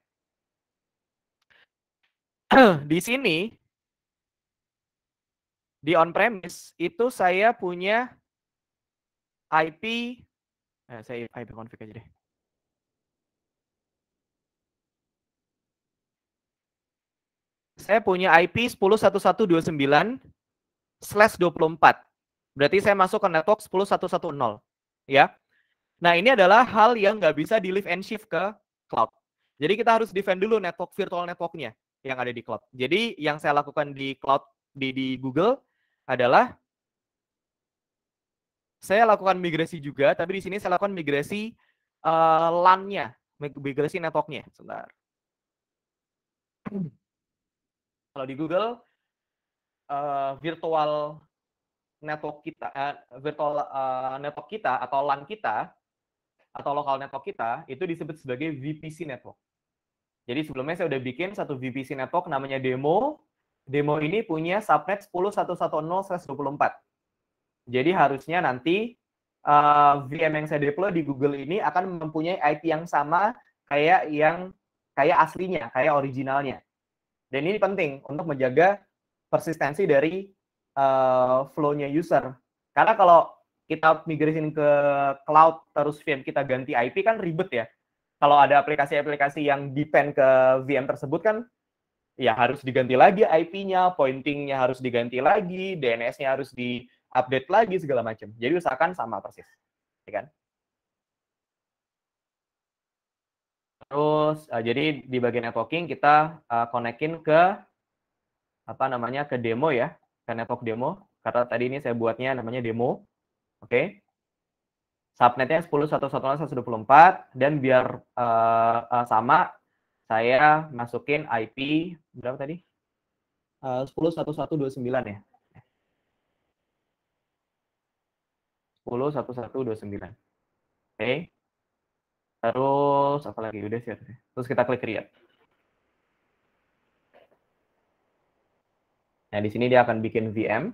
di sini di on-premise itu saya punya IP, eh, saya IP config aja deh. Saya punya IP 10.1129 slash 24. Berarti saya masuk ke network 10.110. Ya. Nah, ini adalah hal yang nggak bisa di lift and shift ke cloud. Jadi kita harus defend dulu network virtual networknya yang ada di cloud. Jadi yang saya lakukan di cloud di, di Google adalah saya lakukan migrasi juga, tapi di sini saya lakukan migrasi uh, LAN-nya, migrasi networknya. Sebentar. Kalau di Google, uh, virtual network kita, uh, virtual uh, network kita atau LAN kita atau lokal network kita itu disebut sebagai VPC network. Jadi sebelumnya saya udah bikin satu VPC network namanya demo demo ini punya subnet 10.110/24. Jadi harusnya nanti uh, eh, VM yang saya deploy di Google ini akan mempunyai IP yang sama kayak yang kayak aslinya, kayak originalnya. Dan ini penting untuk menjaga persistensi dari uh, flow-nya user. Karena kalau kita migrasin ke cloud terus VM kita ganti IP kan ribet ya. Kalau ada aplikasi-aplikasi yang depend ke VM tersebut kan ya harus diganti lagi IP-nya, pointing-nya harus diganti lagi, DNS-nya harus di-update lagi segala macam. Jadi usahakan sama persis, ya kan? Terus uh, jadi di bagian networking kita uh, konekin ke apa namanya ke demo ya, ke network demo. Karena tadi ini saya buatnya namanya demo. Oke. Okay. Subnetnya 10.1.1.124 dan biar uh, uh, sama saya masukin IP berapa tadi? Uh, 10.1129 ya. 10.1129. Oke. Okay. Terus apa lagi? Udah siap. Terus kita klik create. Nah, di sini dia akan bikin VM.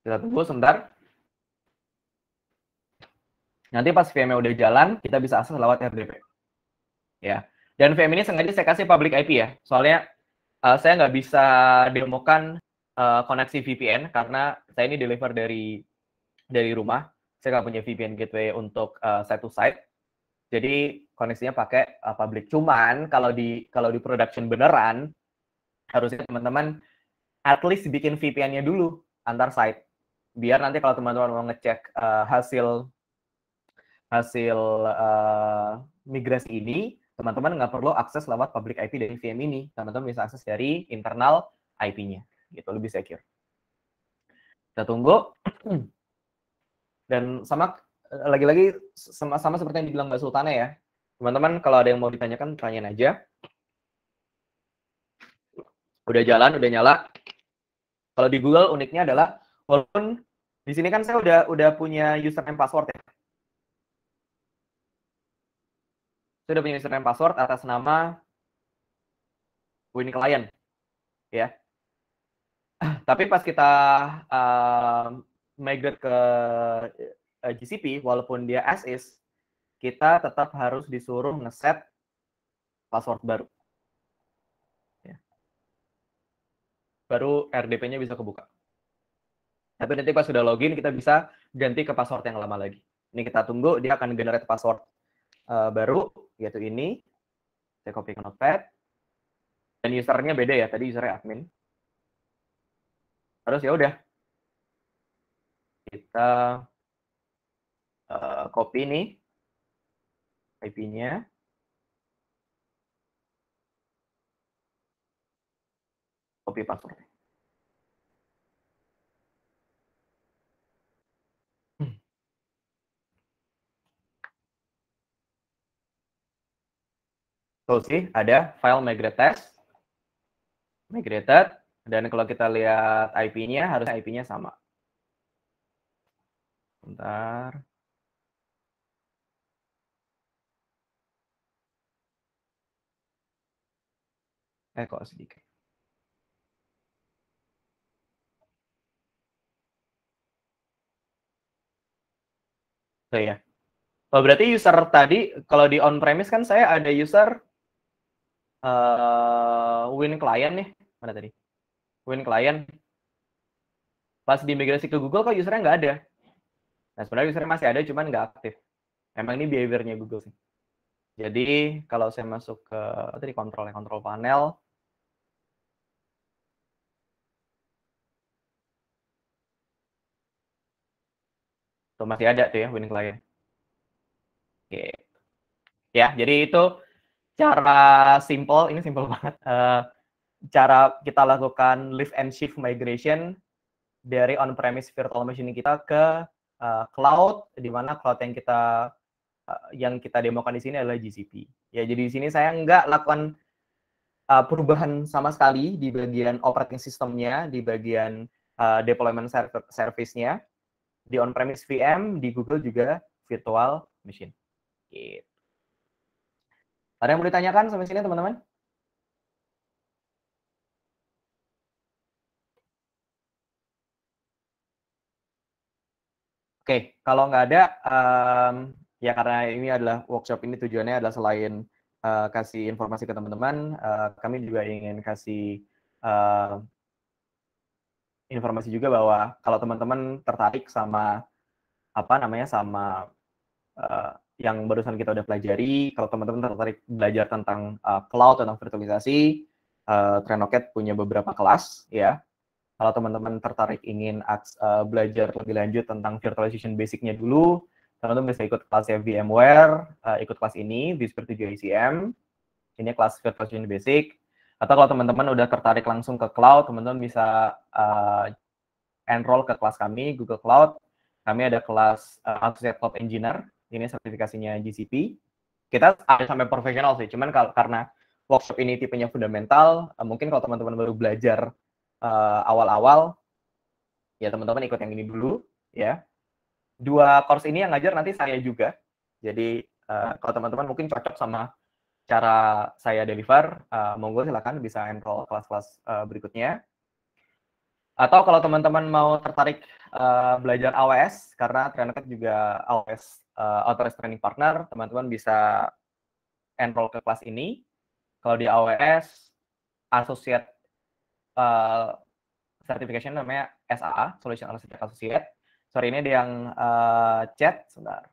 Kita tunggu sebentar. Nanti pas VM-nya udah jalan, kita bisa akses lewat RDP. Ya. Dan VM ini sengaja saya kasih public IP ya. Soalnya uh, saya nggak bisa demokan uh, koneksi VPN karena saya ini deliver dari dari rumah. Saya nggak punya VPN gateway untuk uh, site to site. Jadi koneksinya pakai uh, public. Cuman kalau di kalau di production beneran harusnya teman-teman at least bikin VPN-nya dulu antar site. Biar nanti kalau teman-teman mau ngecek uh, hasil hasil uh, migrasi ini, teman-teman nggak perlu akses lewat public IP dari VM ini. Teman-teman bisa akses dari internal IP-nya. Gitu, lebih secure. Kita tunggu. Dan sama lagi-lagi sama, sama seperti yang dibilang Mbak Sultana ya. Teman-teman kalau ada yang mau ditanyakan, tanyain aja. Udah jalan, udah nyala. Kalau di Google uniknya adalah walaupun di sini kan saya udah udah punya username password ya. Sudah punya username password atas nama Winnie Client. Ya. Tapi pas kita uh, migrate ke uh, GCP, walaupun dia as is, kita tetap harus disuruh ngeset password baru. Ya. Baru RDP-nya bisa kebuka. Tapi nanti pas sudah login, kita bisa ganti ke password yang lama lagi. Ini kita tunggu, dia akan generate password uh, baru yaitu ini. Saya copy ke notepad. Dan usernya beda ya, tadi usernya admin. Terus ya udah. Kita uh, copy ini IP-nya. Copy password. Sih, ada file migrate test, migrated, dan kalau kita lihat IP-nya, harus IP-nya sama. Bentar. Eh, kok sedikit. Oh ya. Oh, berarti user tadi, kalau di on-premise kan saya ada user uh, win client nih. Mana tadi? Win client. Pas dimigrasi ke Google kok usernya nggak ada. Nah, sebenarnya usernya masih ada, cuman nggak aktif. Emang ini behaviornya Google sih. Jadi, kalau saya masuk ke tadi kontrol kontrol panel, Tuh masih ada tuh ya winning client. Oke. Ya, jadi itu cara simple, ini simple banget. Uh, cara kita lakukan lift and shift migration dari on-premise virtual machine kita ke uh, cloud, di mana cloud yang kita uh, yang kita demokan di sini adalah GCP. Ya, jadi di sini saya nggak lakukan uh, perubahan sama sekali di bagian operating systemnya, di bagian uh, deployment service-nya di on-premise VM, di Google juga virtual machine. Gitu. Ada yang mau ditanyakan sampai sini teman-teman? Oke, kalau nggak ada, um, ya karena ini adalah workshop ini tujuannya adalah selain uh, kasih informasi ke teman-teman, uh, kami juga ingin kasih uh, informasi juga bahwa kalau teman-teman tertarik sama apa namanya sama yang barusan kita udah pelajari, kalau teman-teman tertarik belajar tentang uh, cloud tentang virtualisasi, uh, Trenoket punya beberapa kelas ya. Kalau teman-teman tertarik ingin uh, belajar lebih lanjut tentang virtualization basicnya dulu, teman-teman bisa ikut kelasnya VMware, uh, ikut kelas ini, Whisper 7 ICM. Ini kelas virtualization basic. Atau kalau teman-teman udah tertarik langsung ke cloud, teman-teman bisa uh, enroll ke kelas kami, Google Cloud. Kami ada kelas uh, Associate Cloud Engineer, ini sertifikasinya GCP. Kita ada sampai profesional sih, cuman kalau karena workshop ini tipenya fundamental, uh, mungkin kalau teman-teman baru belajar awal-awal, uh, ya teman-teman ikut yang ini dulu, ya. Dua course ini yang ngajar nanti saya juga. Jadi uh, kalau teman-teman mungkin cocok sama cara saya deliver, uh, monggo silakan bisa enroll kelas-kelas uh, berikutnya. Atau kalau teman-teman mau tertarik uh, belajar AWS, karena Trendket juga AWS uh, Authorized Training Partner, teman-teman bisa enroll ke kelas ini. Kalau di AWS, Associate uh, Certification namanya SAA, Solution Analyst Associate. Sorry, ini ada yang uh, chat, sebentar.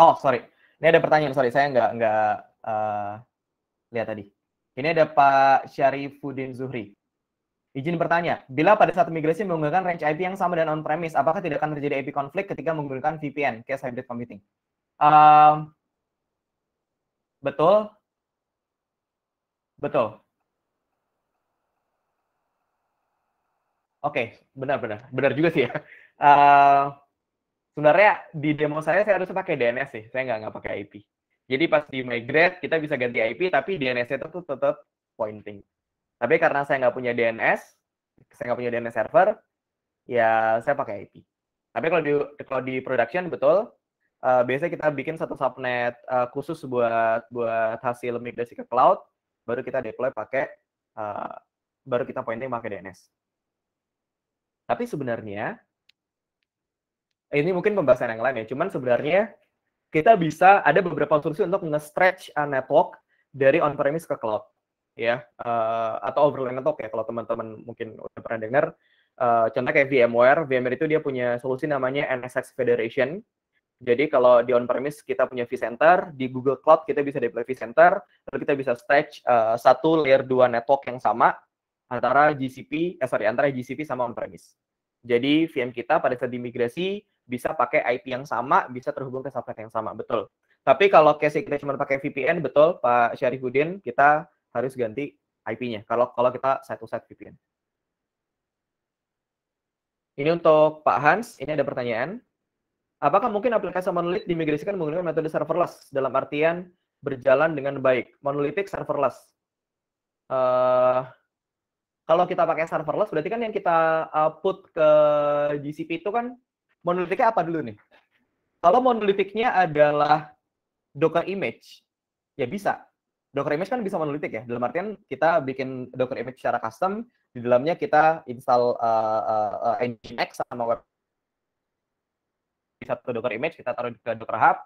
Oh, sorry. Ini ada pertanyaan, sorry. Saya nggak, nggak uh, lihat tadi. Ini ada Pak Syarifuddin Zuhri. Izin bertanya, bila pada saat migrasi menggunakan range IP yang sama dengan on-premise, apakah tidak akan terjadi IP konflik ketika menggunakan VPN, case hybrid computing? Um, betul. Betul. Oke, okay, benar-benar. Benar juga sih ya. Uh, sebenarnya di demo saya saya harus pakai DNS sih, saya nggak nggak pakai IP. Jadi pas di migrate kita bisa ganti IP, tapi DNS itu tuh tetap pointing. Tapi karena saya nggak punya DNS, saya nggak punya DNS server, ya saya pakai IP. Tapi kalau di kalau di production betul, uh, biasanya kita bikin satu subnet uh, khusus buat buat hasil migrasi ke cloud, baru kita deploy pakai uh, baru kita pointing pakai DNS. Tapi sebenarnya ini mungkin pembahasan yang lain ya, cuman sebenarnya kita bisa ada beberapa solusi untuk nge-stretch a network dari on-premise ke cloud ya uh, atau overlay network ya kalau teman-teman mungkin udah pernah dengar. Uh, contoh kayak VMware. VMware itu dia punya solusi namanya NSX Federation. Jadi kalau di on-premise kita punya vCenter, di Google Cloud kita bisa deploy vCenter, lalu kita bisa stretch uh, satu layer 2 network yang sama antara GCP, eh sorry, antara GCP sama on-premise. Jadi VM kita pada saat dimigrasi bisa pakai IP yang sama, bisa terhubung ke subnet yang sama, betul. Tapi kalau case kita cuma pakai VPN, betul Pak Syarifuddin, kita harus ganti IP-nya. Kalau kalau kita satu set VPN. Ini untuk Pak Hans, ini ada pertanyaan. Apakah mungkin aplikasi monolit dimigrasikan menggunakan metode serverless dalam artian berjalan dengan baik? Monolithic serverless. Uh, kalau kita pakai serverless, berarti kan yang kita put ke GCP itu kan monolithicnya apa dulu nih? Kalau monolithicnya adalah Docker image, ya bisa. Docker image kan bisa monolithic ya. Dalam artian kita bikin Docker image secara custom, di dalamnya kita install uh, uh, uh, Nginx sama web satu Docker image kita taruh ke Docker Hub.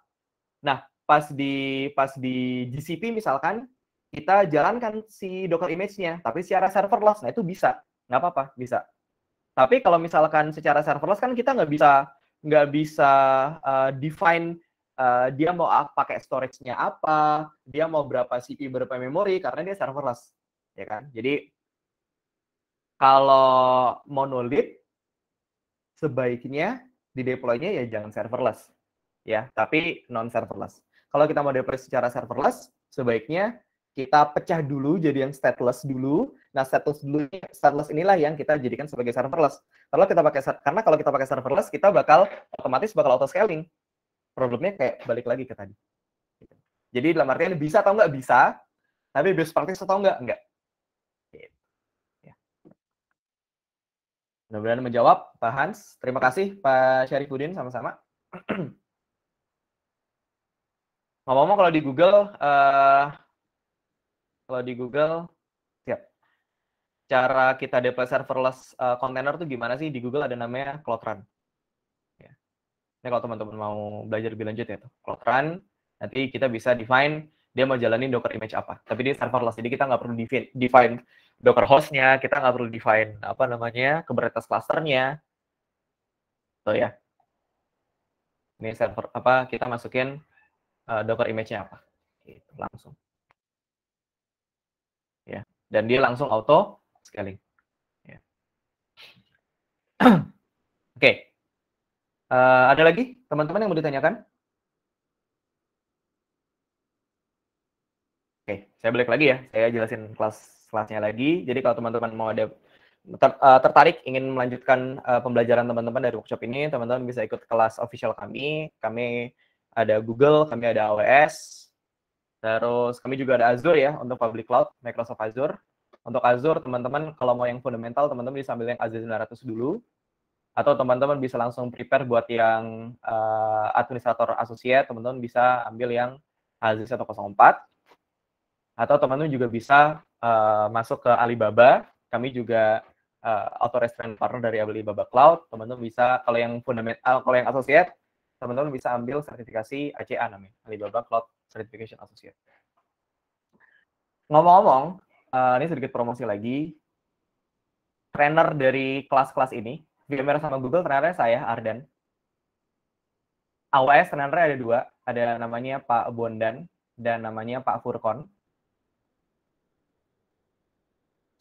Nah, pas di pas di GCP misalkan kita jalankan si Docker image-nya, tapi secara serverless, nah itu bisa, nggak apa-apa, bisa. Tapi kalau misalkan secara serverless kan kita nggak bisa nggak bisa uh, define uh, dia mau pakai storage-nya apa, dia mau berapa CPU, berapa memori, karena dia serverless, ya kan? Jadi kalau monolith sebaiknya di deploy-nya ya jangan serverless ya, tapi non serverless. Kalau kita mau deploy secara serverless, sebaiknya kita pecah dulu jadi yang stateless dulu. Nah, stateless dulu stateless inilah yang kita jadikan sebagai serverless. Kalau kita pakai karena kalau kita pakai serverless, kita bakal otomatis bakal auto scaling. Problemnya kayak balik lagi ke tadi. Jadi dalam artian bisa atau nggak bisa, tapi best practice atau nggak nggak. Mudah-mudahan menjawab, Pak Hans. Terima kasih, Pak Syarifudin, sama-sama. Ngomong-ngomong kalau di Google, uh, kalau di Google, siap. Cara kita deploy serverless uh, container tuh gimana sih? Di Google ada namanya Cloud Run. Ya. Ini kalau teman-teman mau belajar lebih lanjut ya. Cloud Run, nanti kita bisa define dia mau jalanin Docker image apa. Tapi dia serverless, jadi kita nggak perlu define Docker hostnya, kita nggak perlu define apa namanya Kubernetes clusternya. So ya. Ini server apa kita masukin uh, Docker image-nya apa. Gitu, langsung. Dan dia langsung auto scaling. Ya. Oke. Okay. Uh, eh, ada lagi teman-teman yang mau ditanyakan? Oke, saya balik lagi ya. Saya jelasin kelas kelasnya lagi. Jadi kalau teman-teman mau ada ter, uh, tertarik ingin melanjutkan uh, pembelajaran teman-teman dari workshop ini, teman-teman bisa ikut kelas official kami. Kami ada Google, kami ada AWS, terus kami juga ada Azure ya untuk public cloud, Microsoft Azure. Untuk Azure, teman-teman kalau mau yang fundamental, teman-teman bisa ambil yang Azure 900 dulu. Atau teman-teman bisa langsung prepare buat yang uh, administrator associate, teman-teman bisa ambil yang Azure 104 atau teman-teman juga bisa uh, masuk ke Alibaba. Kami juga uh, authorized training partner dari Alibaba Cloud. Teman-teman bisa kalau yang fundamental, kalau yang associate, teman-teman bisa ambil sertifikasi ACA namanya, Alibaba Cloud Certification Associate. Ngomong-ngomong, uh, ini sedikit promosi lagi. Trainer dari kelas-kelas ini, VMware sama Google, trainernya saya, Ardan. AWS trainernya ada dua, ada namanya Pak Bondan dan namanya Pak Furkon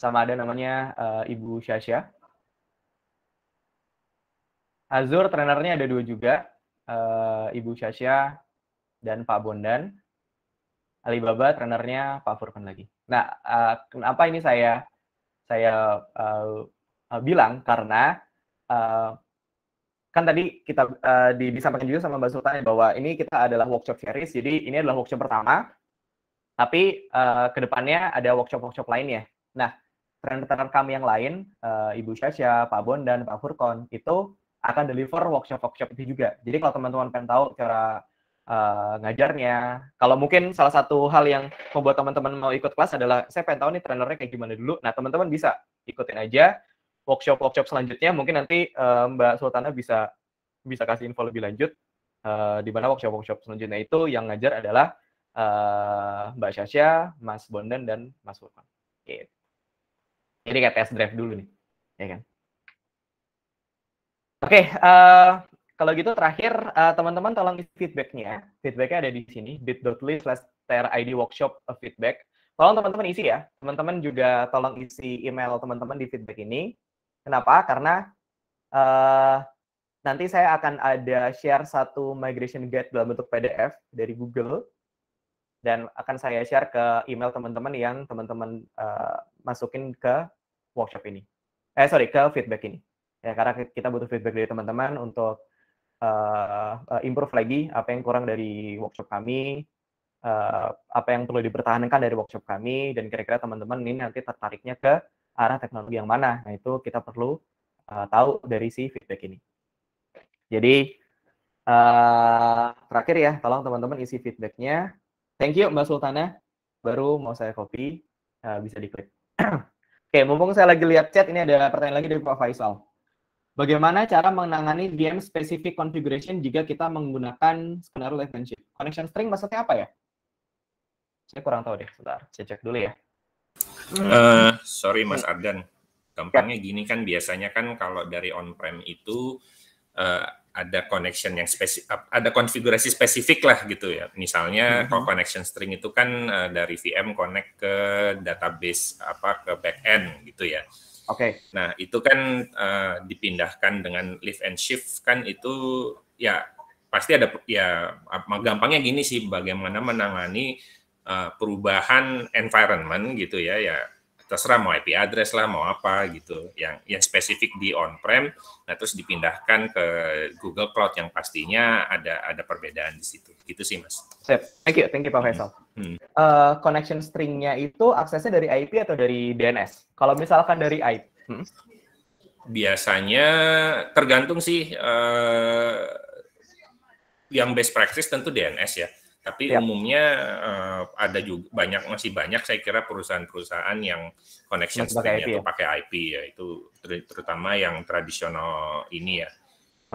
sama ada namanya uh, Ibu Syasya. Azure trenernya ada dua juga, uh, Ibu Syasya dan Pak Bondan. Alibaba trenernya Pak Furkan lagi. Nah, uh, kenapa ini saya saya uh, uh, bilang karena uh, kan tadi kita uh, disampaikan juga sama Mbak Sultan bahwa ini kita adalah workshop series, jadi ini adalah workshop pertama, tapi uh, ke depannya ada workshop-workshop lainnya. Nah, trainer-trainer kami yang lain, uh, Ibu Syasya, Pak Bon, dan Pak Furkon, itu akan deliver workshop-workshop itu juga. Jadi kalau teman-teman pengen tahu cara uh, ngajarnya, kalau mungkin salah satu hal yang membuat teman-teman mau ikut kelas adalah, saya pengen tahu nih trainernya kayak gimana dulu. Nah, teman-teman bisa ikutin aja workshop-workshop selanjutnya. Mungkin nanti uh, Mbak Sultana bisa bisa kasih info lebih lanjut uh, di mana workshop-workshop selanjutnya itu yang ngajar adalah uh, Mbak Syasya, Mas Bondan, dan Mas Furkon. Gitu. Jadi kayak test drive dulu nih, ya kan? Oke, okay, uh, kalau gitu terakhir uh, teman-teman tolong isi feedbacknya. Feedbacknya ada di sini bit.ly slash TRID workshop feedback. Tolong teman-teman isi ya. Teman-teman juga tolong isi email teman-teman di feedback ini. Kenapa? Karena uh, nanti saya akan ada share satu migration guide dalam bentuk PDF dari Google dan akan saya share ke email teman-teman yang teman-teman uh, masukin ke workshop ini. Eh sorry ke feedback ini. Ya karena kita butuh feedback dari teman-teman untuk uh, improve lagi apa yang kurang dari workshop kami, uh, apa yang perlu dipertahankan dari workshop kami, dan kira-kira teman-teman ini nanti tertariknya ke arah teknologi yang mana. Nah, itu kita perlu uh, tahu dari si feedback ini. Jadi, uh, terakhir ya, tolong teman-teman isi feedbacknya. Thank you Mbak Sultana. Baru mau saya copy, uh, bisa diklik. Oke, mumpung saya lagi lihat chat, ini ada pertanyaan lagi dari Pak Faisal. Bagaimana cara menangani VM specific configuration jika kita menggunakan skenario relationship? Connection string maksudnya apa ya? Saya kurang tahu deh, sebentar. Saya cek dulu ya. Uh, sorry Mas Ardan, gampangnya gini kan biasanya kan kalau dari on-prem itu uh, ada connection yang spesifik, ada konfigurasi spesifik lah gitu ya. Misalnya mm -hmm. kalau connection string itu kan uh, dari VM connect ke database apa ke backend gitu ya. Oke. Okay. Nah itu kan uh, dipindahkan dengan lift and shift kan itu ya pasti ada ya gampangnya gini sih bagaimana menangani uh, perubahan environment gitu ya ya terserah mau IP address lah mau apa gitu yang yang spesifik di on prem nah terus dipindahkan ke Google Cloud yang pastinya ada ada perbedaan di situ gitu sih mas. Sip. Thank you, thank you Pak Faisal. Hmm. Uh, connection stringnya itu aksesnya dari IP atau dari DNS? Kalau misalkan dari IP, hmm? biasanya tergantung sih uh, yang best practice tentu DNS ya tapi ya. umumnya uh, ada juga banyak masih banyak saya kira perusahaan-perusahaan yang connection stringnya itu ya? pakai IP ya itu ter terutama yang tradisional ini ya.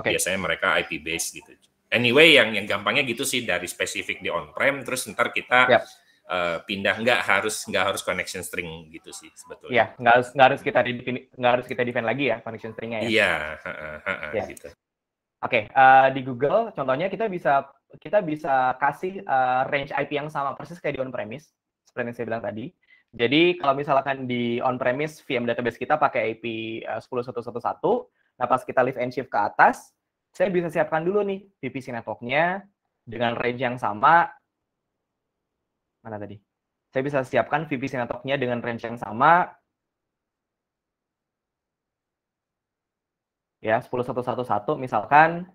Okay. Biasanya mereka IP based gitu. Anyway yang yang gampangnya gitu sih dari spesifik di on-prem terus ntar kita ya. Uh, pindah nggak harus nggak harus connection string gitu sih sebetulnya. Iya, nggak harus nggak harus kita nggak harus kita define lagi ya connection stringnya ya. Iya, uh, uh, ya. gitu. Oke, okay, uh, di Google contohnya kita bisa kita bisa kasih uh, range IP yang sama persis kayak di on premise seperti yang saya bilang tadi. Jadi kalau misalkan di on premise VM database kita pakai IP uh, 10111, nah pas kita lift and shift ke atas, saya bisa siapkan dulu nih VPC networknya dengan range yang sama. Mana tadi? Saya bisa siapkan VPC networknya dengan range yang sama. Ya, 10111 misalkan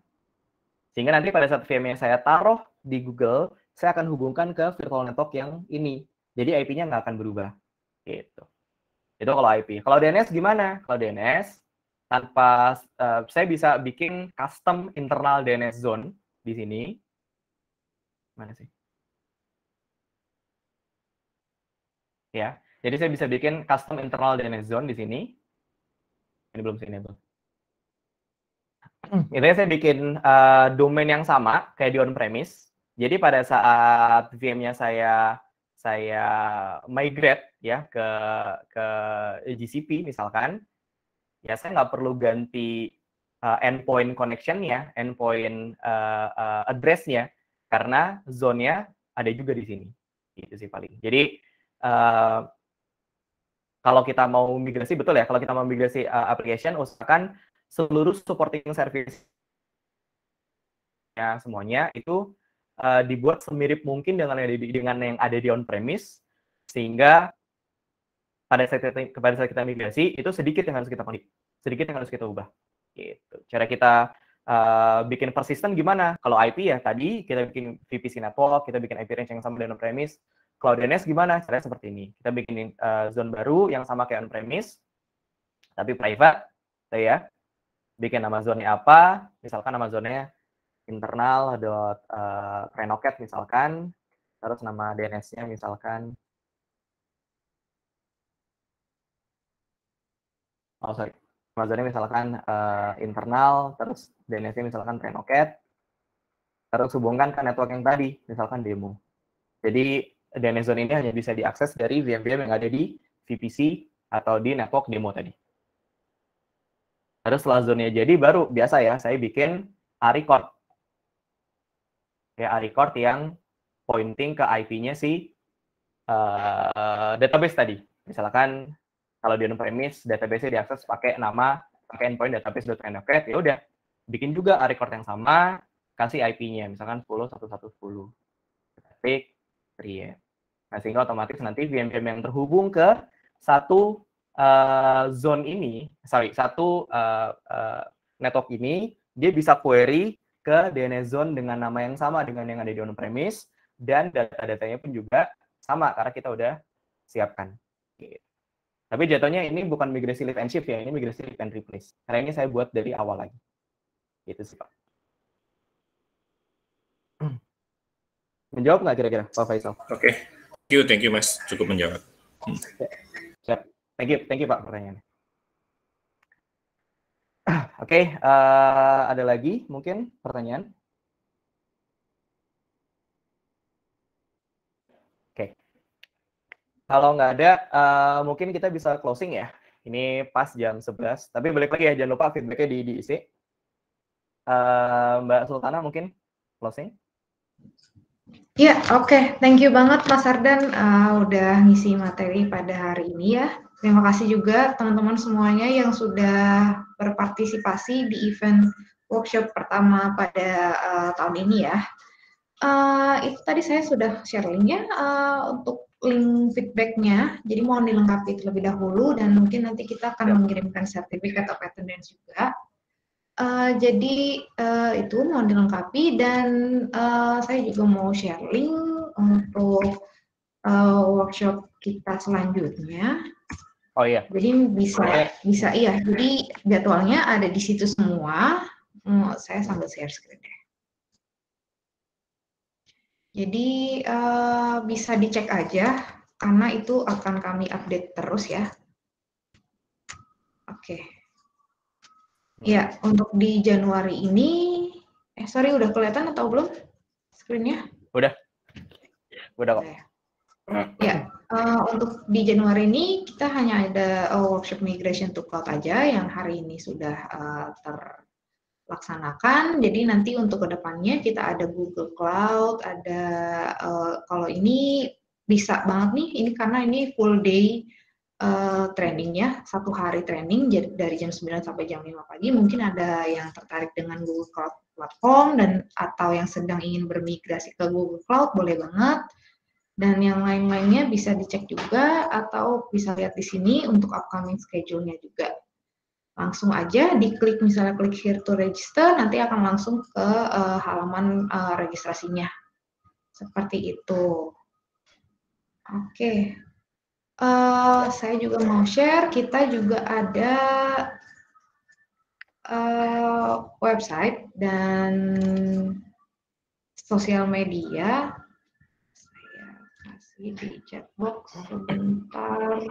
sehingga nanti pada saat VM yang saya taruh di Google, saya akan hubungkan ke virtual network yang ini. Jadi IP-nya nggak akan berubah. Gitu. Itu kalau IP. Kalau DNS gimana? Kalau DNS, tanpa uh, saya bisa bikin custom internal DNS zone di sini. Mana sih? Ya, jadi saya bisa bikin custom internal DNS zone di sini. Ini belum saya enable. itu saya bikin uh, domain yang sama kayak di on premise. Jadi pada saat VM-nya saya saya migrate ya ke ke GCP misalkan, ya saya nggak perlu ganti uh, endpoint connection-nya, endpoint uh, uh, address-nya, karena zone-nya ada juga di sini. Itu sih paling. Jadi uh, kalau kita mau migrasi betul ya, kalau kita mau migrasi uh, application, usahakan seluruh supporting service. Ya semuanya itu uh, dibuat semirip mungkin dengan yang, dengan yang ada di on premise sehingga pada saat kita, kepada saat kita migrasi itu sedikit yang harus kita sedikit yang harus kita ubah gitu. Cara kita uh, bikin persisten gimana? Kalau IP ya tadi kita bikin VPC network kita bikin IP range yang sama dengan on premise Cloud DNS gimana? Caranya seperti ini. Kita bikin uh, zone baru yang sama kayak on premise tapi private ya bikin nama zone-nya apa, misalkan nama zone-nya internal dot uh, renocat misalkan, terus nama DNS-nya misalkan. Oh sorry, nama zone-nya misalkan uh, internal, terus DNS-nya misalkan renocat, terus hubungkan ke network yang tadi, misalkan demo. Jadi DNS zone ini hanya bisa diakses dari VM-VM yang ada di VPC atau di network demo tadi. Terus setelah zone jadi baru biasa ya saya bikin A record. Ya A record yang pointing ke IP-nya si uh, database tadi. Misalkan kalau di on-premise database diakses pakai nama pakai endpoint database.nfcat ya udah bikin juga A record yang sama kasih IP-nya misalkan 10 1110. Ketik create. Nah, sehingga otomatis nanti VM-VM yang terhubung ke satu uh, zone ini, sorry, satu uh, uh, network ini dia bisa query ke DNS Zone dengan nama yang sama dengan yang ada di on-premise, dan data-datanya pun juga sama, karena kita udah siapkan. Gitu. Tapi jatuhnya ini bukan migrasi live and shift ya, ini migrasi live and replace. Karena ini saya buat dari awal lagi. Gitu sih Pak. Menjawab nggak kira-kira Pak Faisal? Oke, okay. thank you, thank you Mas, cukup menjawab. Hmm. Siap, thank you, thank you Pak pertanyaannya. Oke, okay, uh, eh, ada lagi mungkin pertanyaan? Kalau nggak ada, uh, mungkin kita bisa closing ya. Ini pas jam 11. Tapi balik lagi ya, jangan lupa feedbacknya di diisi. Uh, Mbak Sultana mungkin closing? Ya, oke. Okay. Thank you banget Mas Ardan uh, udah ngisi materi pada hari ini ya. Terima kasih juga teman-teman semuanya yang sudah berpartisipasi di event workshop pertama pada uh, tahun ini ya. Uh, itu tadi saya sudah share linknya uh, untuk link feedbacknya, jadi mohon dilengkapi terlebih dahulu dan mungkin nanti kita akan mengirimkan sertifikat atau attendance juga. Uh, jadi uh, itu mohon dilengkapi dan uh, saya juga mau share link untuk uh, workshop kita selanjutnya. Oh iya. Jadi bisa okay. bisa iya. Jadi jadwalnya ada di situ semua. Uh, saya sambil share screen deh. Jadi uh, bisa dicek aja karena itu akan kami update terus ya. Oke. Okay. Ya, untuk di Januari ini, eh sorry udah kelihatan atau belum screennya? Udah. Udah kok. Ya, uh, untuk di Januari ini kita hanya ada uh, workshop migration to cloud aja yang hari ini sudah uh, ter laksanakan. Jadi nanti untuk ke depannya kita ada Google Cloud, ada uh, kalau ini bisa banget nih, ini karena ini full day uh, trainingnya, satu hari training dari jam 9 sampai jam 5 pagi. Mungkin ada yang tertarik dengan Google Cloud platform dan atau yang sedang ingin bermigrasi ke Google Cloud boleh banget. Dan yang lain-lainnya bisa dicek juga atau bisa lihat di sini untuk upcoming schedule-nya juga. Langsung aja diklik misalnya klik here to register nanti akan langsung ke uh, halaman uh, registrasinya. Seperti itu. Oke. Okay. uh, eh, saya juga mau share kita juga ada uh, website dan sosial media kasih di chat box sebentar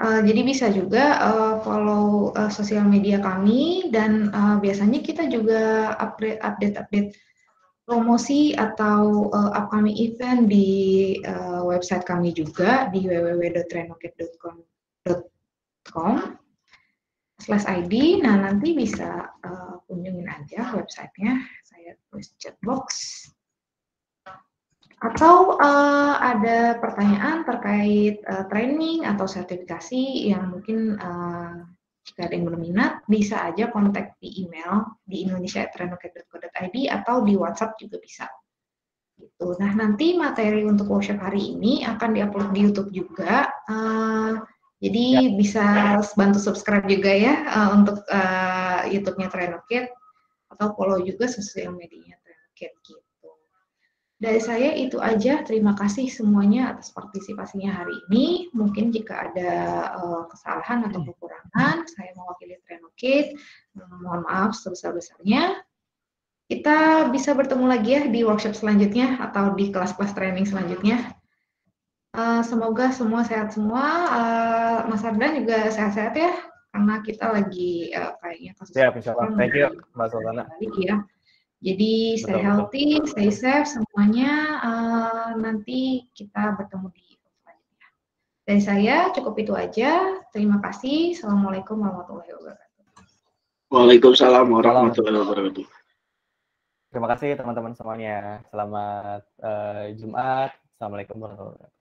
uh, jadi bisa juga uh, follow uh, sosial media kami dan uh, biasanya kita juga update update promosi atau uh, upcoming event di uh, website kami juga di www.renoket.com slash ID. Nah, nanti bisa uh, kunjungin aja websitenya. Saya tulis chat box. Atau uh, ada pertanyaan terkait uh, training atau sertifikasi yang mungkin uh, jika ada yang belum minat, bisa aja kontak di email di indonesia.trenoket.co.id atau di WhatsApp juga bisa. Gitu. Nah, nanti materi untuk workshop hari ini akan diupload di YouTube juga. Uh, jadi ya. bisa bantu subscribe juga ya uh, untuk uh, YouTube-nya Trenokit atau follow juga sosial medianya Trenokit gitu. Dari saya itu aja. Terima kasih semuanya atas partisipasinya hari ini. Mungkin jika ada uh, kesalahan atau hmm. kekurangan, saya mewakili Trenokit. Mohon maaf sebesar-besarnya. Kita bisa bertemu lagi ya di workshop selanjutnya atau di kelas-kelas training selanjutnya. Uh, semoga semua sehat semua. Uh, Mas Ardan juga sehat-sehat ya, karena kita lagi uh, kayaknya kasus. Insya Allah. Thank you, Mas Sultana. Ya. Jadi stay healthy, stay safe semuanya. Uh, nanti kita bertemu di selanjutnya. Dari saya cukup itu aja. Terima kasih. Assalamualaikum warahmatullahi wabarakatuh. Waalaikumsalam warahmatullahi wabarakatuh. Terima kasih teman-teman semuanya. Selamat uh, Jumat. Assalamualaikum warahmatullahi wabarakatuh.